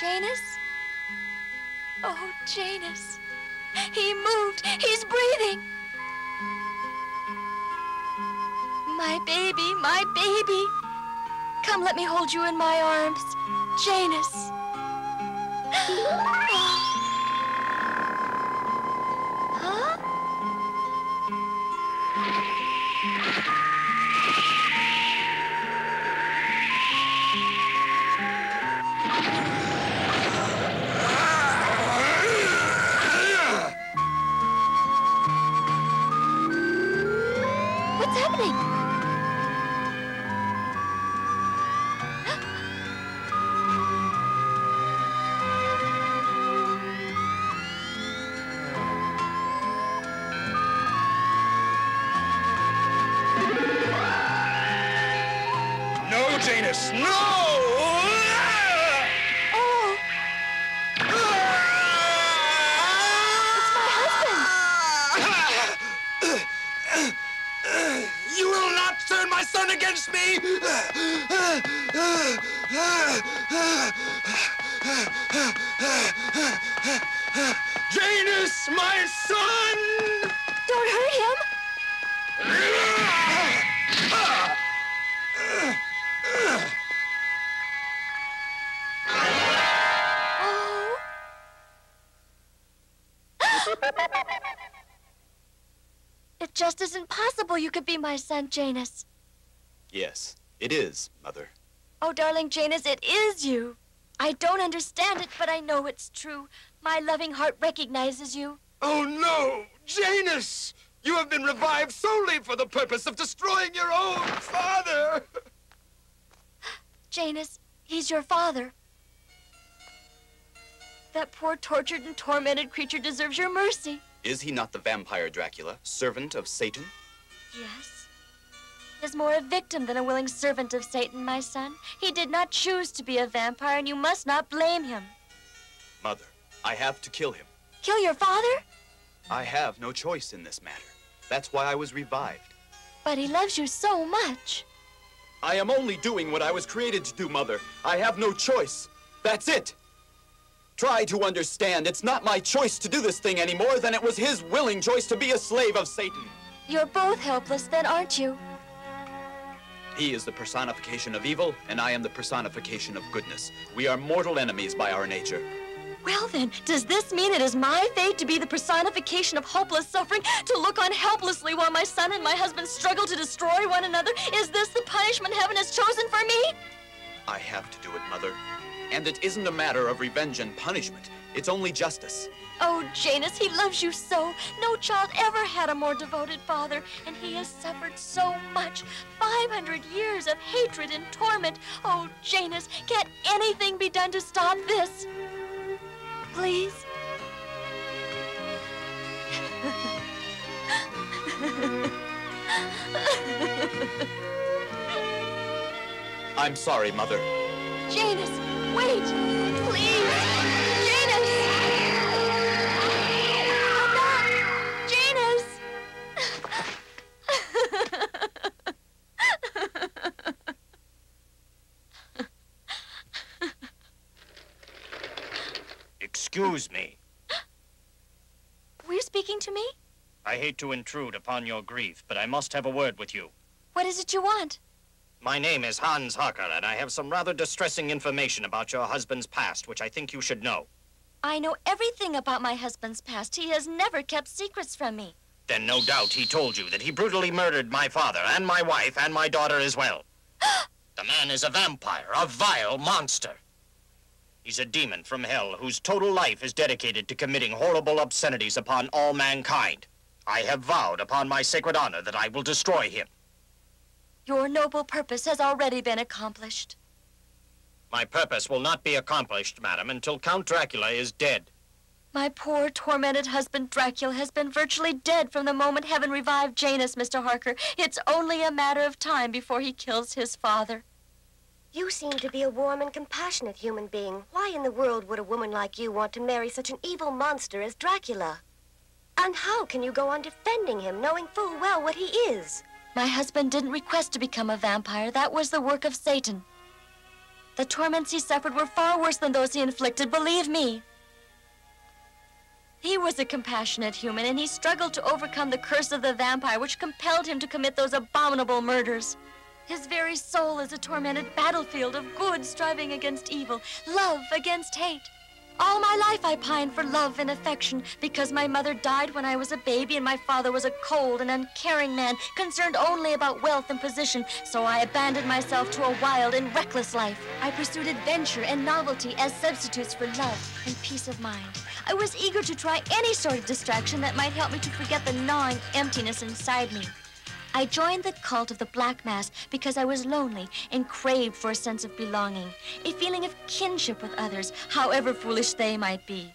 Janus? Oh, Janus. He moved. He's breathing. My baby, my baby. Come, let me hold you in my arms. Janus. be my son, Janus. Yes, it is, Mother. Oh, darling Janus, it is you. I don't understand it, but I know it's true. My loving heart recognizes you. Oh, no! Janus! You have been revived solely for the purpose of destroying your own father! Janus, he's your father. That poor tortured and tormented creature deserves your mercy. Is he not the vampire Dracula, servant of Satan? Yes. He is more a victim than a willing servant of Satan, my son. He did not choose to be a vampire, and you must not blame him. Mother, I have to kill him. Kill your father? I have no choice in this matter. That's why I was revived. But he loves you so much. I am only doing what I was created to do, Mother. I have no choice. That's it. Try to understand. It's not my choice to do this thing any more than it was his willing choice to be a slave of Satan. You're both helpless, then, aren't you? He is the personification of evil, and I am the personification of goodness. We are mortal enemies by our nature. Well, then, does this mean it is my fate to be the personification of hopeless suffering, to look on helplessly while my son and my husband struggle to destroy one another? Is this the punishment heaven has chosen for me? I have to do it, Mother. And it isn't a matter of revenge and punishment. It's only justice. Oh, Janus, he loves you so. No child ever had a more devoted father, and he has suffered so much. 500 years of hatred and torment. Oh, Janus, can't anything be done to stop this? Please? I'm sorry, Mother. Janus, wait! Please! I hate to intrude upon your grief, but I must have a word with you. What is it you want? My name is Hans Harker, and I have some rather distressing information about your husband's past, which I think you should know. I know everything about my husband's past. He has never kept secrets from me. Then no doubt he told you that he brutally murdered my father and my wife and my daughter as well. the man is a vampire, a vile monster. He's a demon from hell whose total life is dedicated to committing horrible obscenities upon all mankind. I have vowed upon my sacred honor that I will destroy him. Your noble purpose has already been accomplished. My purpose will not be accomplished, madam, until Count Dracula is dead. My poor, tormented husband, Dracula, has been virtually dead from the moment heaven revived Janus, Mr. Harker. It's only a matter of time before he kills his father. You seem to be a warm and compassionate human being. Why in the world would a woman like you want to marry such an evil monster as Dracula? And how can you go on defending him, knowing full well what he is? My husband didn't request to become a vampire. That was the work of Satan. The torments he suffered were far worse than those he inflicted, believe me. He was a compassionate human, and he struggled to overcome the curse of the vampire, which compelled him to commit those abominable murders. His very soul is a tormented battlefield of good striving against evil, love against hate. All my life I pined for love and affection because my mother died when I was a baby and my father was a cold and uncaring man concerned only about wealth and position. So I abandoned myself to a wild and reckless life. I pursued adventure and novelty as substitutes for love and peace of mind. I was eager to try any sort of distraction that might help me to forget the gnawing emptiness inside me. I joined the cult of the Black Mass because I was lonely and craved for a sense of belonging, a feeling of kinship with others, however foolish they might be.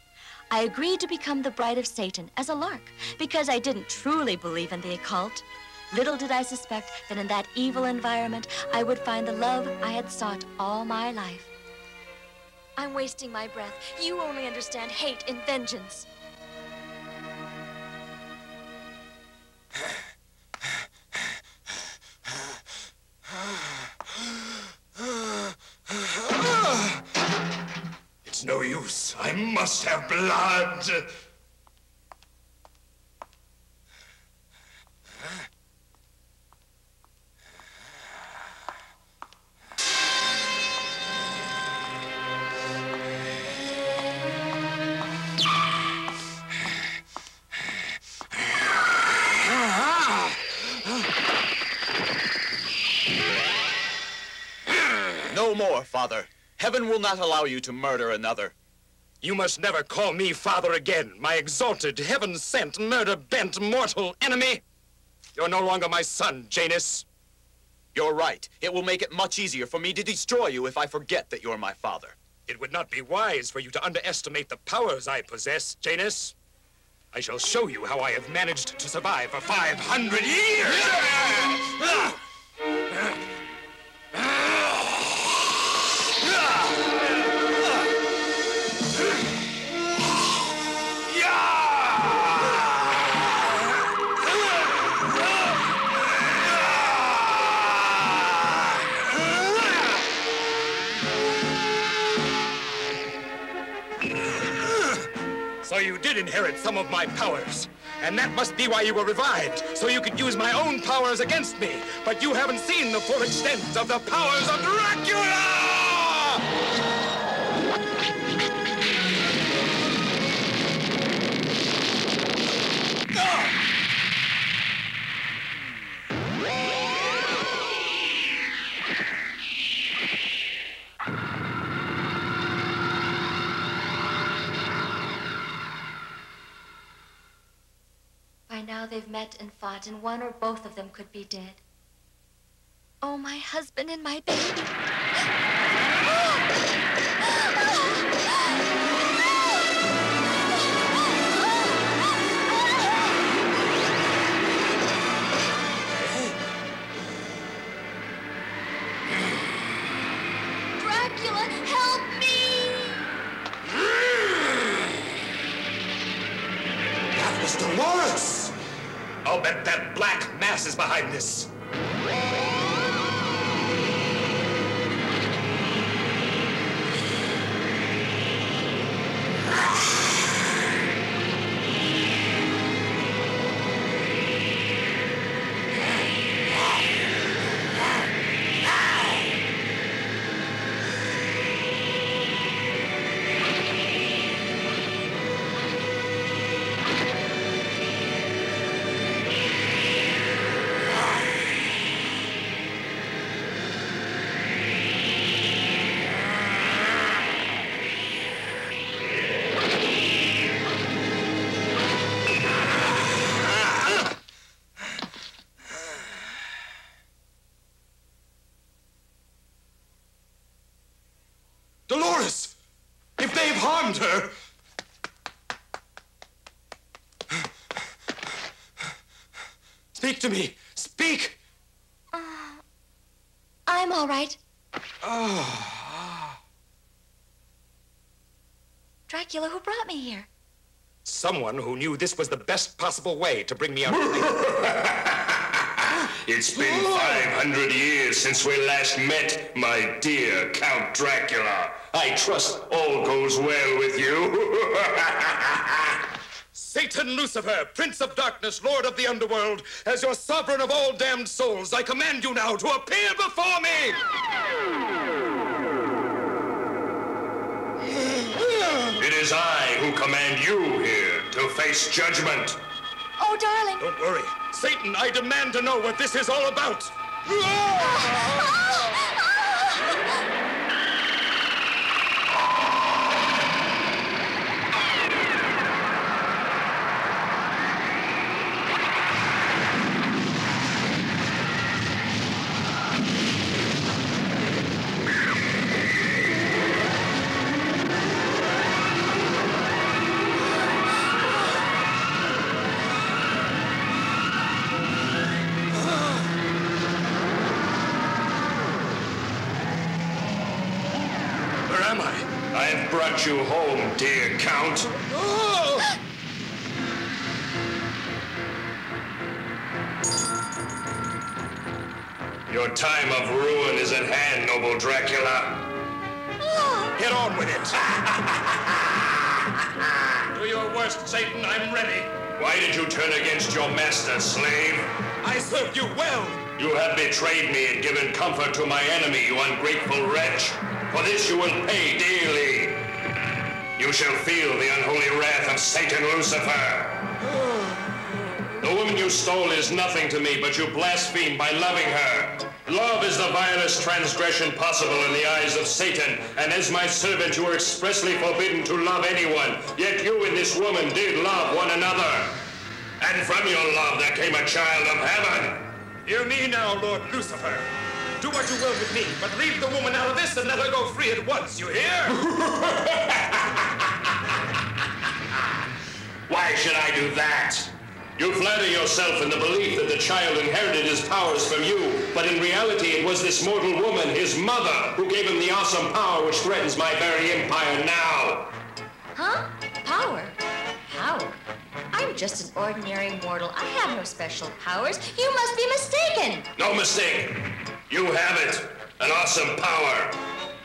I agreed to become the bride of Satan as a lark because I didn't truly believe in the occult. Little did I suspect that in that evil environment, I would find the love I had sought all my life. I'm wasting my breath. You only understand hate and vengeance. Must have blood. No more, Father. Heaven will not allow you to murder another. You must never call me father again, my exalted, heaven-sent, murder-bent mortal enemy. You're no longer my son, Janus. You're right. It will make it much easier for me to destroy you if I forget that you're my father. It would not be wise for you to underestimate the powers I possess, Janus. I shall show you how I have managed to survive for 500 years! Ah! Ah! You did inherit some of my powers. And that must be why you were revived, so you could use my own powers against me. But you haven't seen the full extent of the powers of Dracula! They've met and fought, and one or both of them could be dead. Oh, my husband and my baby. This. Dracula, who brought me here? Someone who knew this was the best possible way to bring me out. It's been 500 years since we last met, my dear Count Dracula. I trust all goes well with you. Satan Lucifer, Prince of Darkness, Lord of the Underworld, as your sovereign of all damned souls, I command you now to appear before me! Is I who command you here to face judgment. Oh, darling. Don't worry. Satan, I demand to know what this is all about. Where betrayed me and given comfort to my enemy, you ungrateful wretch. For this you will pay dearly. You shall feel the unholy wrath of Satan Lucifer. The woman you stole is nothing to me, but you blaspheme by loving her. Love is the vilest transgression possible in the eyes of Satan, and as my servant you were expressly forbidden to love anyone. Yet you and this woman did love one another. And from your love there came a child of heaven. Hear me now, Lord Lucifer. Do what you will with me, but leave the woman out of this and let her go free at once, you hear? Why should I do that? You flatter yourself in the belief that the child inherited his powers from you, but in reality it was this mortal woman, his mother, who gave him the awesome power which threatens my very empire now. Huh? Power? Power? Just an ordinary mortal. I have no special powers. You must be mistaken. No mistake. You have it. An awesome power.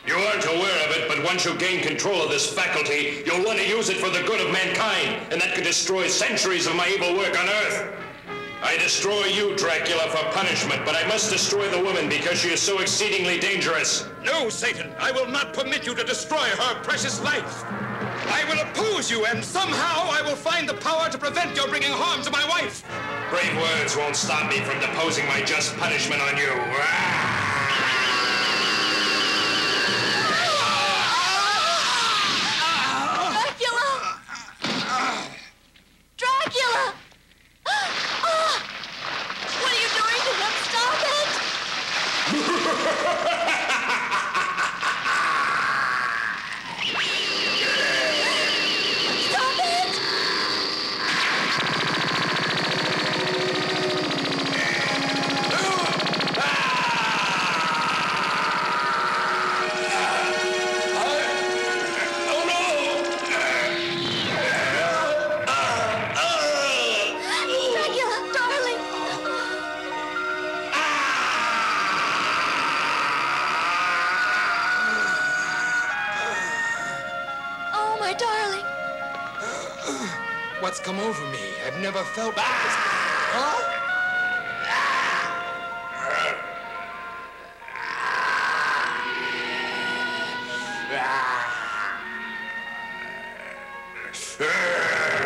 You aren't aware of it, but once you gain control of this faculty, you'll want to use it for the good of mankind, and that could destroy centuries of my evil work on Earth. I destroy you, Dracula, for punishment, but I must destroy the woman because she is so exceedingly dangerous. No, Satan, I will not permit you to destroy her precious life. I will oppose you, and somehow I will find the power to prevent your bringing harm to my wife. Brave words won't stop me from deposing my just punishment on you. Dracula! I've never felt like this. Huh?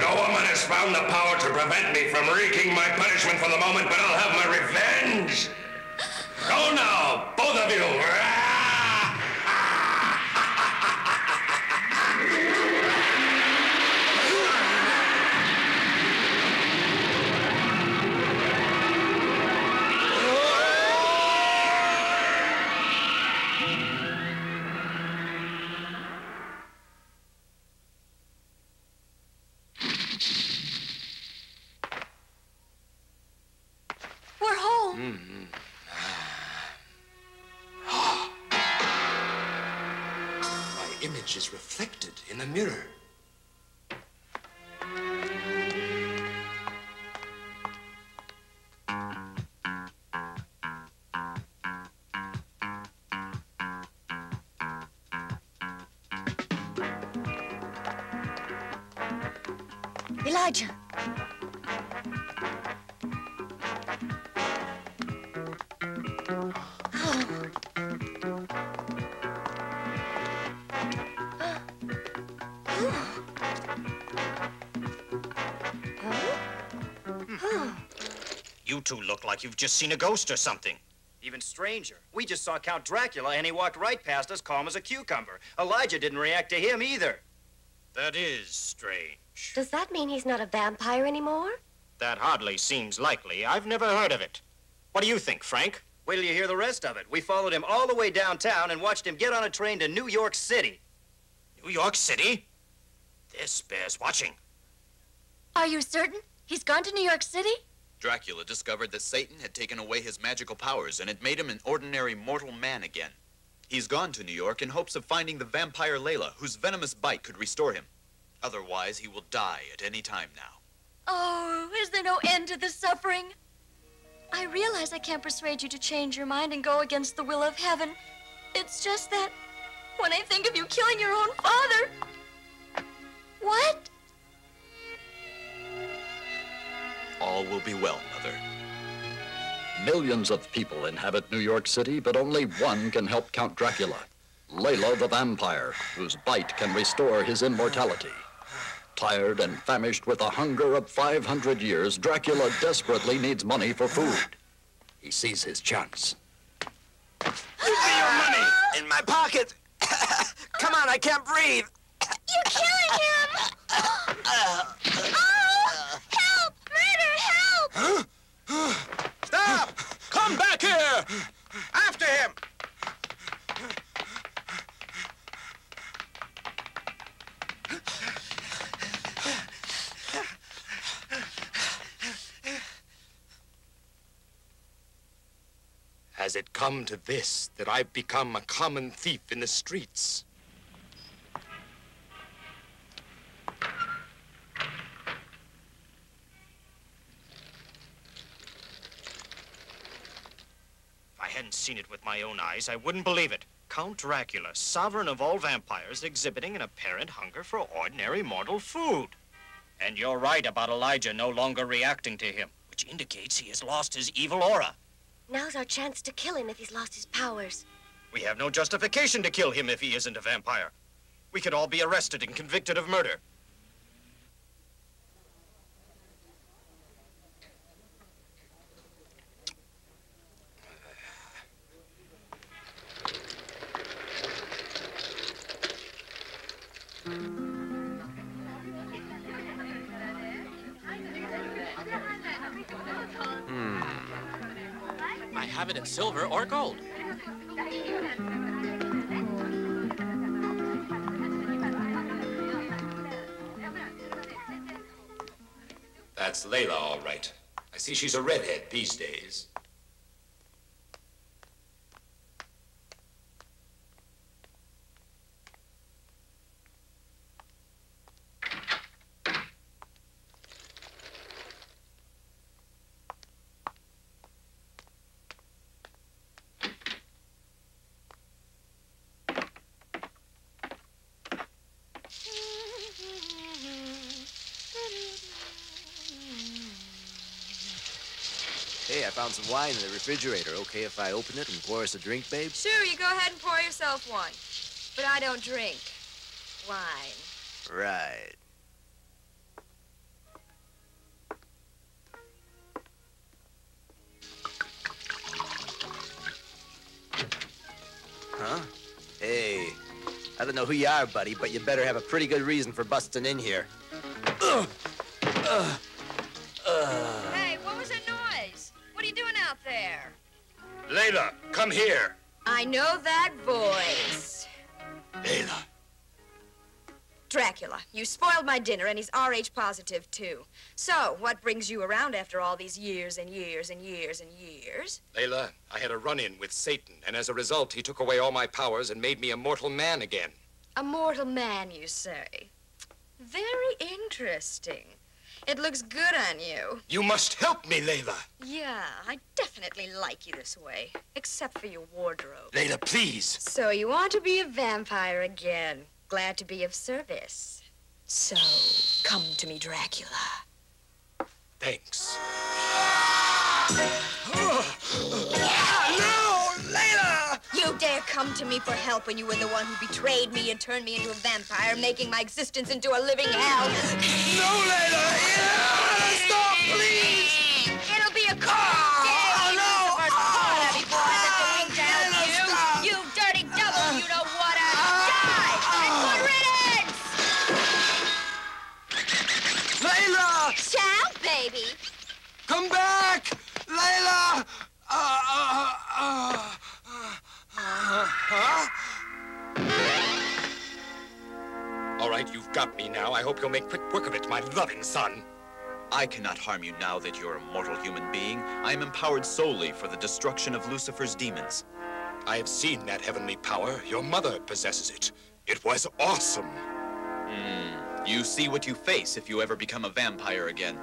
No woman has found the power to prevent me from wreaking my punishment for the moment, but image is reflected in the mirror. Two look like you've just seen a ghost or something. Even stranger. We just saw Count Dracula and he walked right past us calm as a cucumber. Elijah didn't react to him either. That is strange. Does that mean he's not a vampire anymore? That hardly seems likely. I've never heard of it. What do you think, Frank? Wait till you hear the rest of it. We followed him all the way downtown and watched him get on a train to New York City. New York City? This bears watching. Are you certain? He's gone to New York City? Dracula discovered that Satan had taken away his magical powers and had made him an ordinary mortal man again. He's gone to New York in hopes of finding the vampire Layla, whose venomous bite could restore him. Otherwise, he will die at any time now. Oh, is there no end to the suffering? I realize I can't persuade you to change your mind and go against the will of heaven. It's just that when I think of you killing your own father. What? All will be well, Mother. Millions of people inhabit New York City, but only one can help Count Dracula. Layla the vampire, whose bite can restore his immortality. Tired and famished with a hunger of 500 years, Dracula desperately needs money for food. He sees his chance. Give me your money! In my pocket! Come on, I can't breathe! You're killing him! oh! Stop! Come back here! After him! Has it come to this, that I've become a common thief in the streets? Hadn't seen it with my own eyes, I wouldn't believe it. Count Dracula, sovereign of all vampires, exhibiting an apparent hunger for ordinary mortal food. And you're right about Elijah no longer reacting to him, which indicates he has lost his evil aura. Now's our chance to kill him if he's lost his powers. We have no justification to kill him if he isn't a vampire. We could all be arrested and convicted of murder. Silver or gold. That's Layla, all right. I see she's a redhead these days. Hey, I found some wine in the refrigerator. Okay if I open it and pour us a drink, babe? Sure, you go ahead and pour yourself one. But I don't drink wine. Right. Huh? Hey, I don't know who you are, buddy, but you better have a pretty good reason for busting in here. Ugh. Come here. I know that voice. Layla. Dracula, you spoiled my dinner, and he's RH positive, too. So, what brings you around after all these years and years and years and years? Layla, I had a run-in with Satan, and as a result, he took away all my powers and made me a mortal man again. A mortal man, you say? Very interesting. It looks good on you. You must help me, Layla. Yeah, I definitely like you this way, except for your wardrobe. Layla, please. So you want to be a vampire again. Glad to be of service. So, come to me, Dracula. Thanks. You dare come to me for help when you were the one who betrayed me and turned me into a vampire, making my existence into a living hell. No, Layla! Yeah! Stop, please! It'll be a call! Oh, no! before I let the king to help you. You dirty devil! You don't want to die! And good! Layla! Ciao, baby! Come back! Layla! Uh, uh, uh, huh? All right, you've got me now. I hope you'll make quick work of it, my loving son. I cannot harm you now that you're a mortal human being. I am empowered solely for the destruction of Lucifer's demons. I have seen that heavenly power. Your mother possesses it. It was awesome. Hmm. You see what you face if you ever become a vampire again.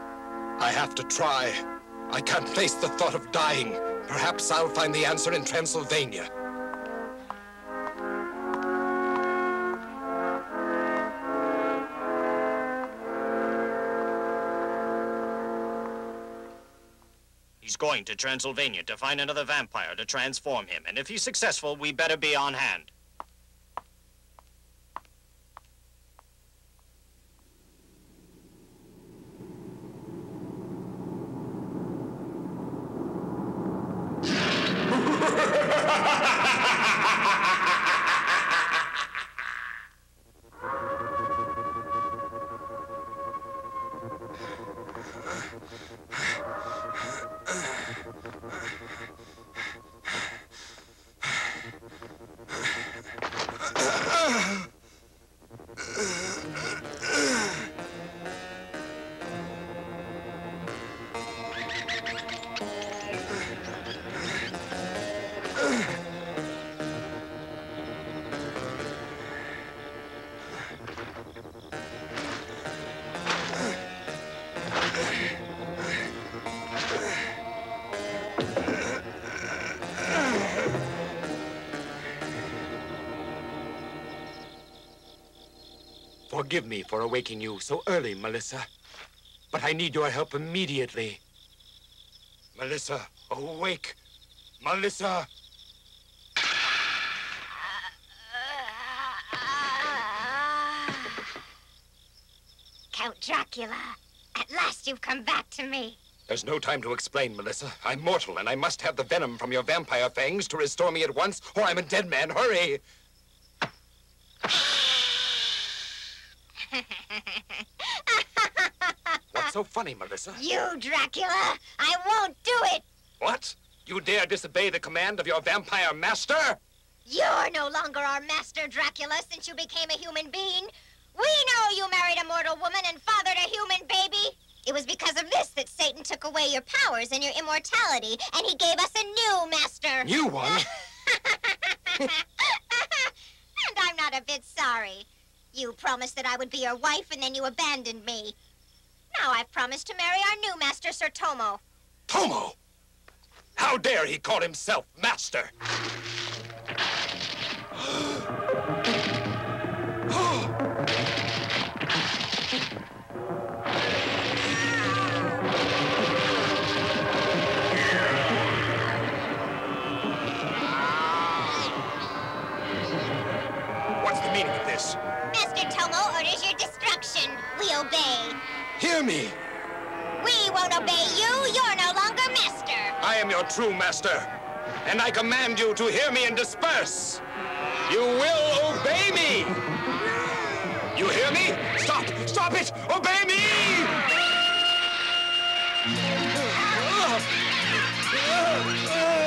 I have to try. I can't face the thought of dying. Perhaps I'll find the answer in Transylvania. He's going to Transylvania to find another vampire to transform him, and if he's successful, we better be on hand. Forgive me for awaking you so early, Melissa. But I need your help immediately. Melissa, awake. Melissa! Count Dracula, at last you've come back to me. There's no time to explain, Melissa. I'm mortal, and I must have the venom from your vampire fangs to restore me at once, or I'm a dead man. Hurry! What's so funny, Melissa? you, Dracula, I won't do it. What? You dare disobey the command of your vampire master? You're no longer our master, Dracula, since you became a human being. We know you married a mortal woman and fathered a human baby. It was because of this that Satan took away your powers and your immortality, and he gave us a new master. New one? and I'm not a bit sorry. You promised that I would be your wife, and then you abandoned me. Now I've promised to marry our new master, Sir Tomo. Tomo! How dare he call himself master? me! We won't obey you. You're no longer master. I am your true master, and I command you to hear me and disperse. You will obey me! You hear me? Stop! Stop it! Obey me! Ah. Ah. Ah.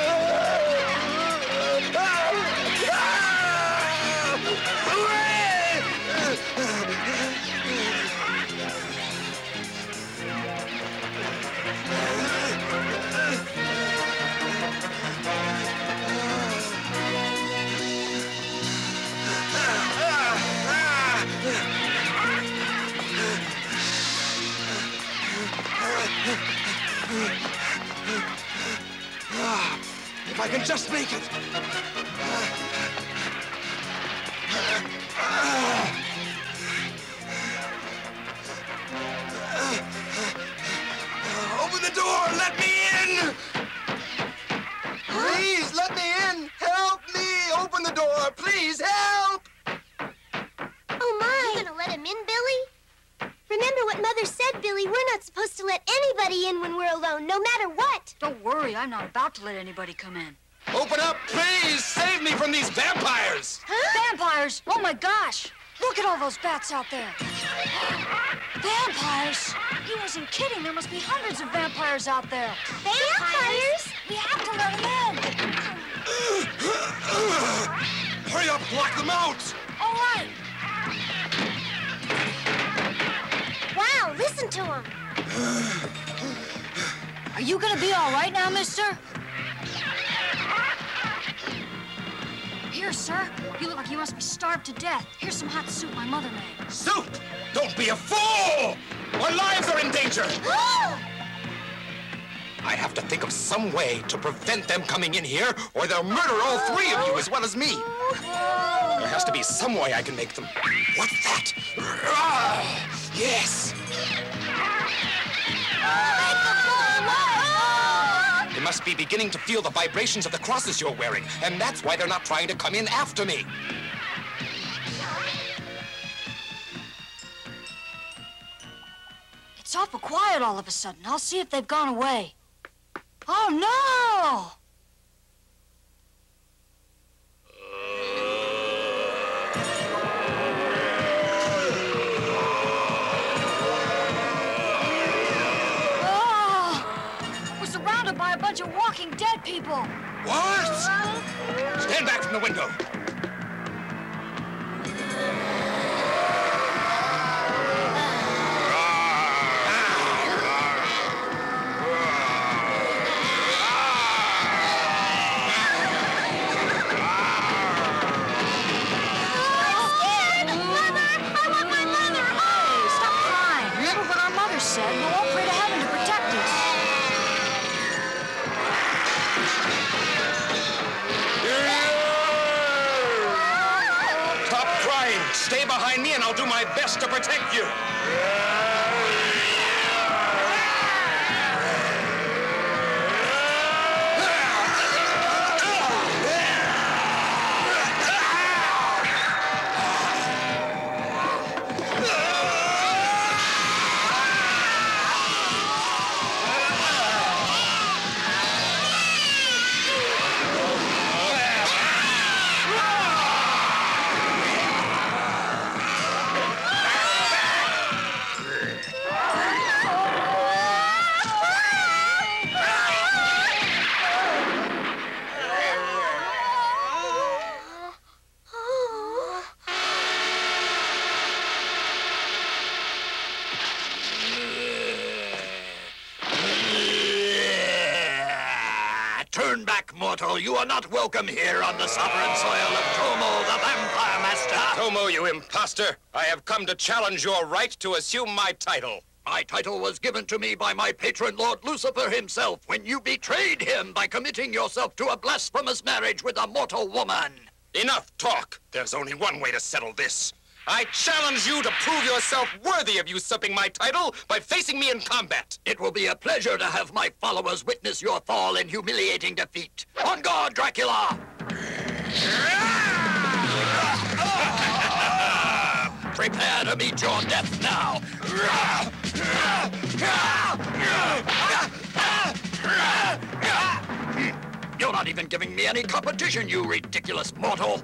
I can just make it. Open the door! Let me in! Please, let me in! Help me! Open the door! Please, help! Oh, my. You gonna let him in, Billy? Remember what Mother said, Billy. We're not supposed to let anybody in when we're alone, no matter what. Don't worry, I'm not about to let anybody come in. Open up, please! Save me from these vampires! Vampires? Oh my gosh! Look at all those bats out there. Vampires? He wasn't kidding. There must be hundreds of vampires out there. Vampires? We have to let them in. Hurry up, block them out! Listen to him. Are you gonna be all right now, mister? Here, sir. You look like you must be starved to death. Here's some hot soup my mother made. Soup! Don't be a fool! Our lives are in danger! I have to think of some way to prevent them coming in here, or they'll murder all three of you as well as me. There has to be some way I can make them. What's that? Yes! They must be beginning to feel the vibrations of the crosses you're wearing, and that's why they're not trying to come in after me. It's awful quiet all of a sudden. I'll see if they've gone away. Oh, no! Bunch of walking dead people. What? Stand back from the window. To protect you. Turn back, mortal. You are not welcome here on the sovereign soil of Tomo, the Vampire Master. Tomo, you impostor! I have come to challenge your right to assume my title. My title was given to me by my patron, Lord Lucifer himself, when you betrayed him by committing yourself to a blasphemous marriage with a mortal woman. Enough talk. There's only one way to settle this. I challenge you to prove yourself worthy of usurping my title by facing me in combat. It will be a pleasure to have my followers witness your fall in humiliating defeat. On guard, Dracula! Prepare to meet your death now. You're not even giving me any competition, you ridiculous mortal.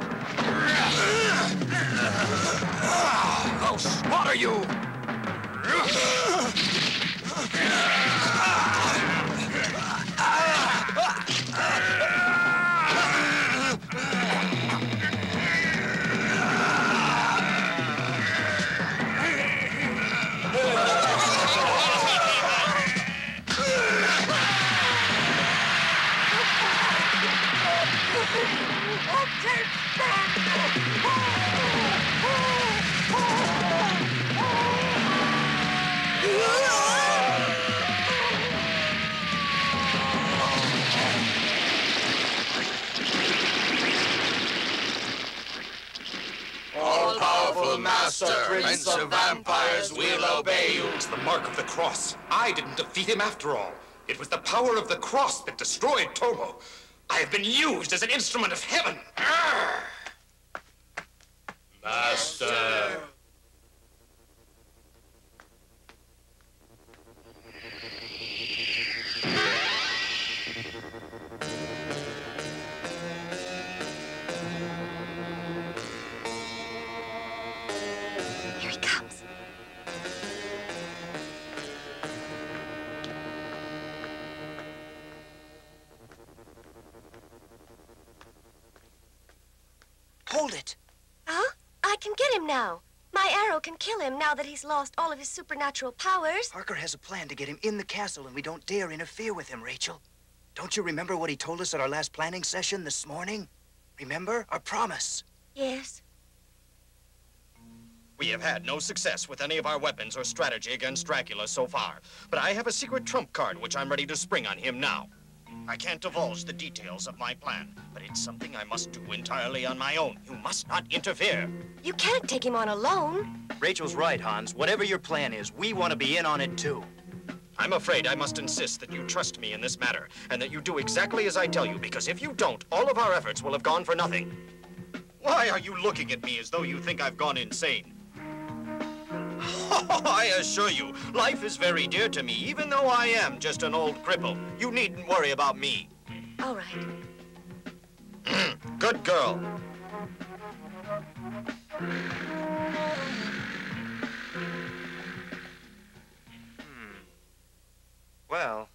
I'll slaughter you. Will, Master, Prince of Vampires, we'll obey you. It's the mark of the cross. I didn't defeat him after all. It was the power of the cross that destroyed Tomo. I have been used as an instrument of heaven. Master. Hold it. Huh? I can get him now. My arrow can kill him now that he's lost all of his supernatural powers. Harker has a plan to get him in the castle, and we don't dare interfere with him, Rachel. Don't you remember what he told us at our last planning session this morning? Remember? Our promise. Yes. We have had no success with any of our weapons or strategy against Dracula so far, but I have a secret trump card which I'm ready to spring on him now. I can't divulge the details of my plan, but it's something I must do entirely on my own. You must not interfere. You can't take him on alone. Rachel's right, Hans. Whatever your plan is, we want to be in on it too. I'm afraid I must insist that you trust me in this matter, and that you do exactly as I tell you, because if you don't, all of our efforts will have gone for nothing. Why are you looking at me as though you think I've gone insane? I assure you, life is very dear to me, even though I am just an old cripple. You needn't worry about me. All right. Good girl. Hmm. Well,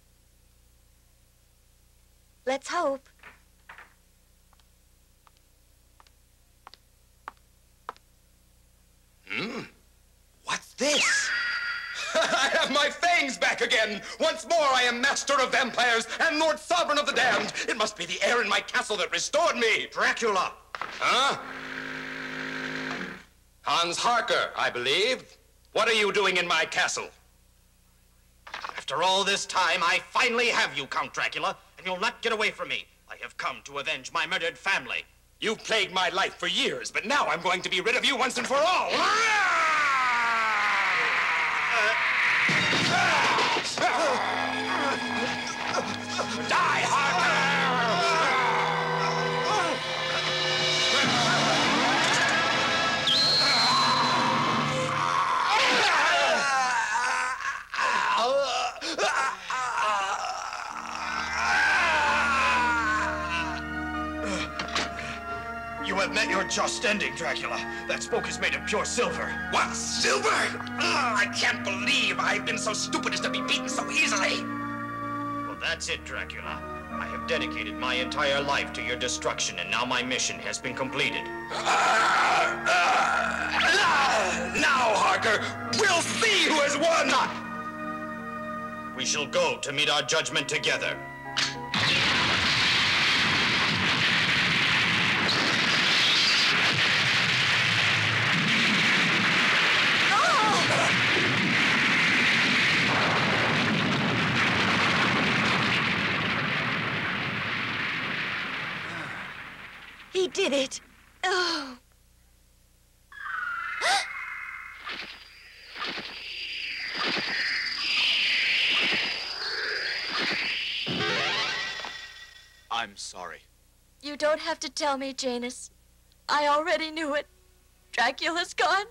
Let's hope. Hmm? What's this? I have my fangs back again! Once more I am master of vampires and Lord Sovereign of the Damned! It must be the air in my castle that restored me! Dracula! Huh? Hans Harker, I believe. What are you doing in my castle? After all this time, I finally have you, Count Dracula, and you'll not get away from me. I have come to avenge my murdered family. You've plagued my life for years, but now I'm going to be rid of you once and for all! Ah! Die, just ending, Dracula. That spoke is made of pure silver. What, silver? Ugh, I can't believe I've been so stupid as to be beaten so easily. Well, that's it, Dracula. I have dedicated my entire life to your destruction, and now my mission has been completed. Now, Harker, we'll see who has won! We shall go to meet our judgment together. He did it. Oh. I'm sorry. You don't have to tell me, Janus. I already knew it. Dracula's gone.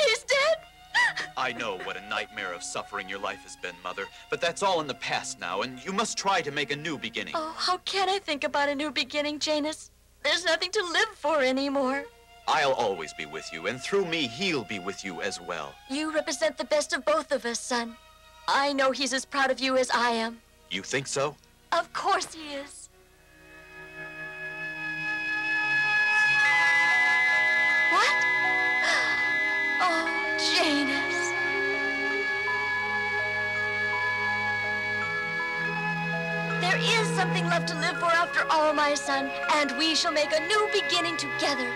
He's dead. I know what a nightmare of suffering your life has been, Mother, but that's all in the past now, and you must try to make a new beginning. Oh, how can I think about a new beginning, Janus? There's nothing to live for anymore. I'll always be with you, and through me, he'll be with you as well. You represent the best of both of us, son. I know he's as proud of you as I am. You think so? Of course he is. There is something left to live for after all, my son, and we shall make a new beginning together.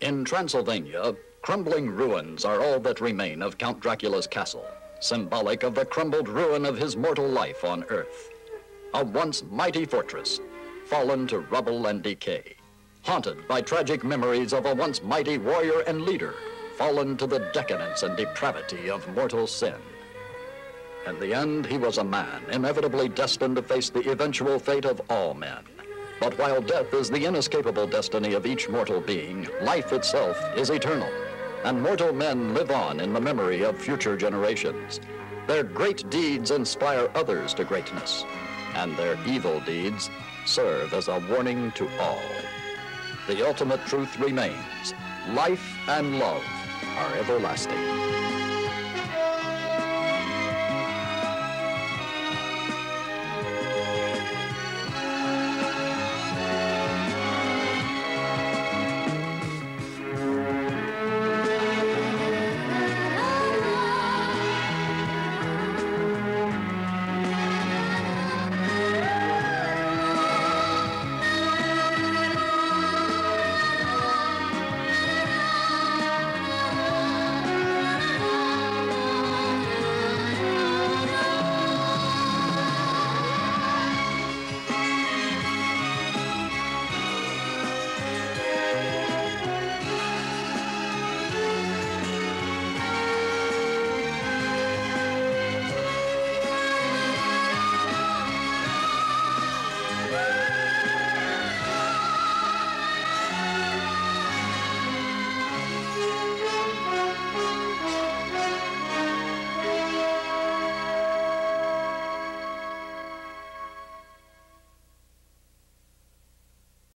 In Transylvania, crumbling ruins are all that remain of Count Dracula's castle, symbolic of the crumbled ruin of his mortal life on Earth. A once mighty fortress, fallen to rubble and decay. haunted by tragic memories of a once mighty warrior and leader, fallen to the decadence and depravity of mortal sin. In the end, he was a man, inevitably destined to face the eventual fate of all men. But while death is the inescapable destiny of each mortal being, life itself is eternal. And mortal men live on in the memory of future generations. Their great deeds inspire others to greatness, and their evil deeds serve as a warning to all. The ultimate truth remains. Life and love are everlasting.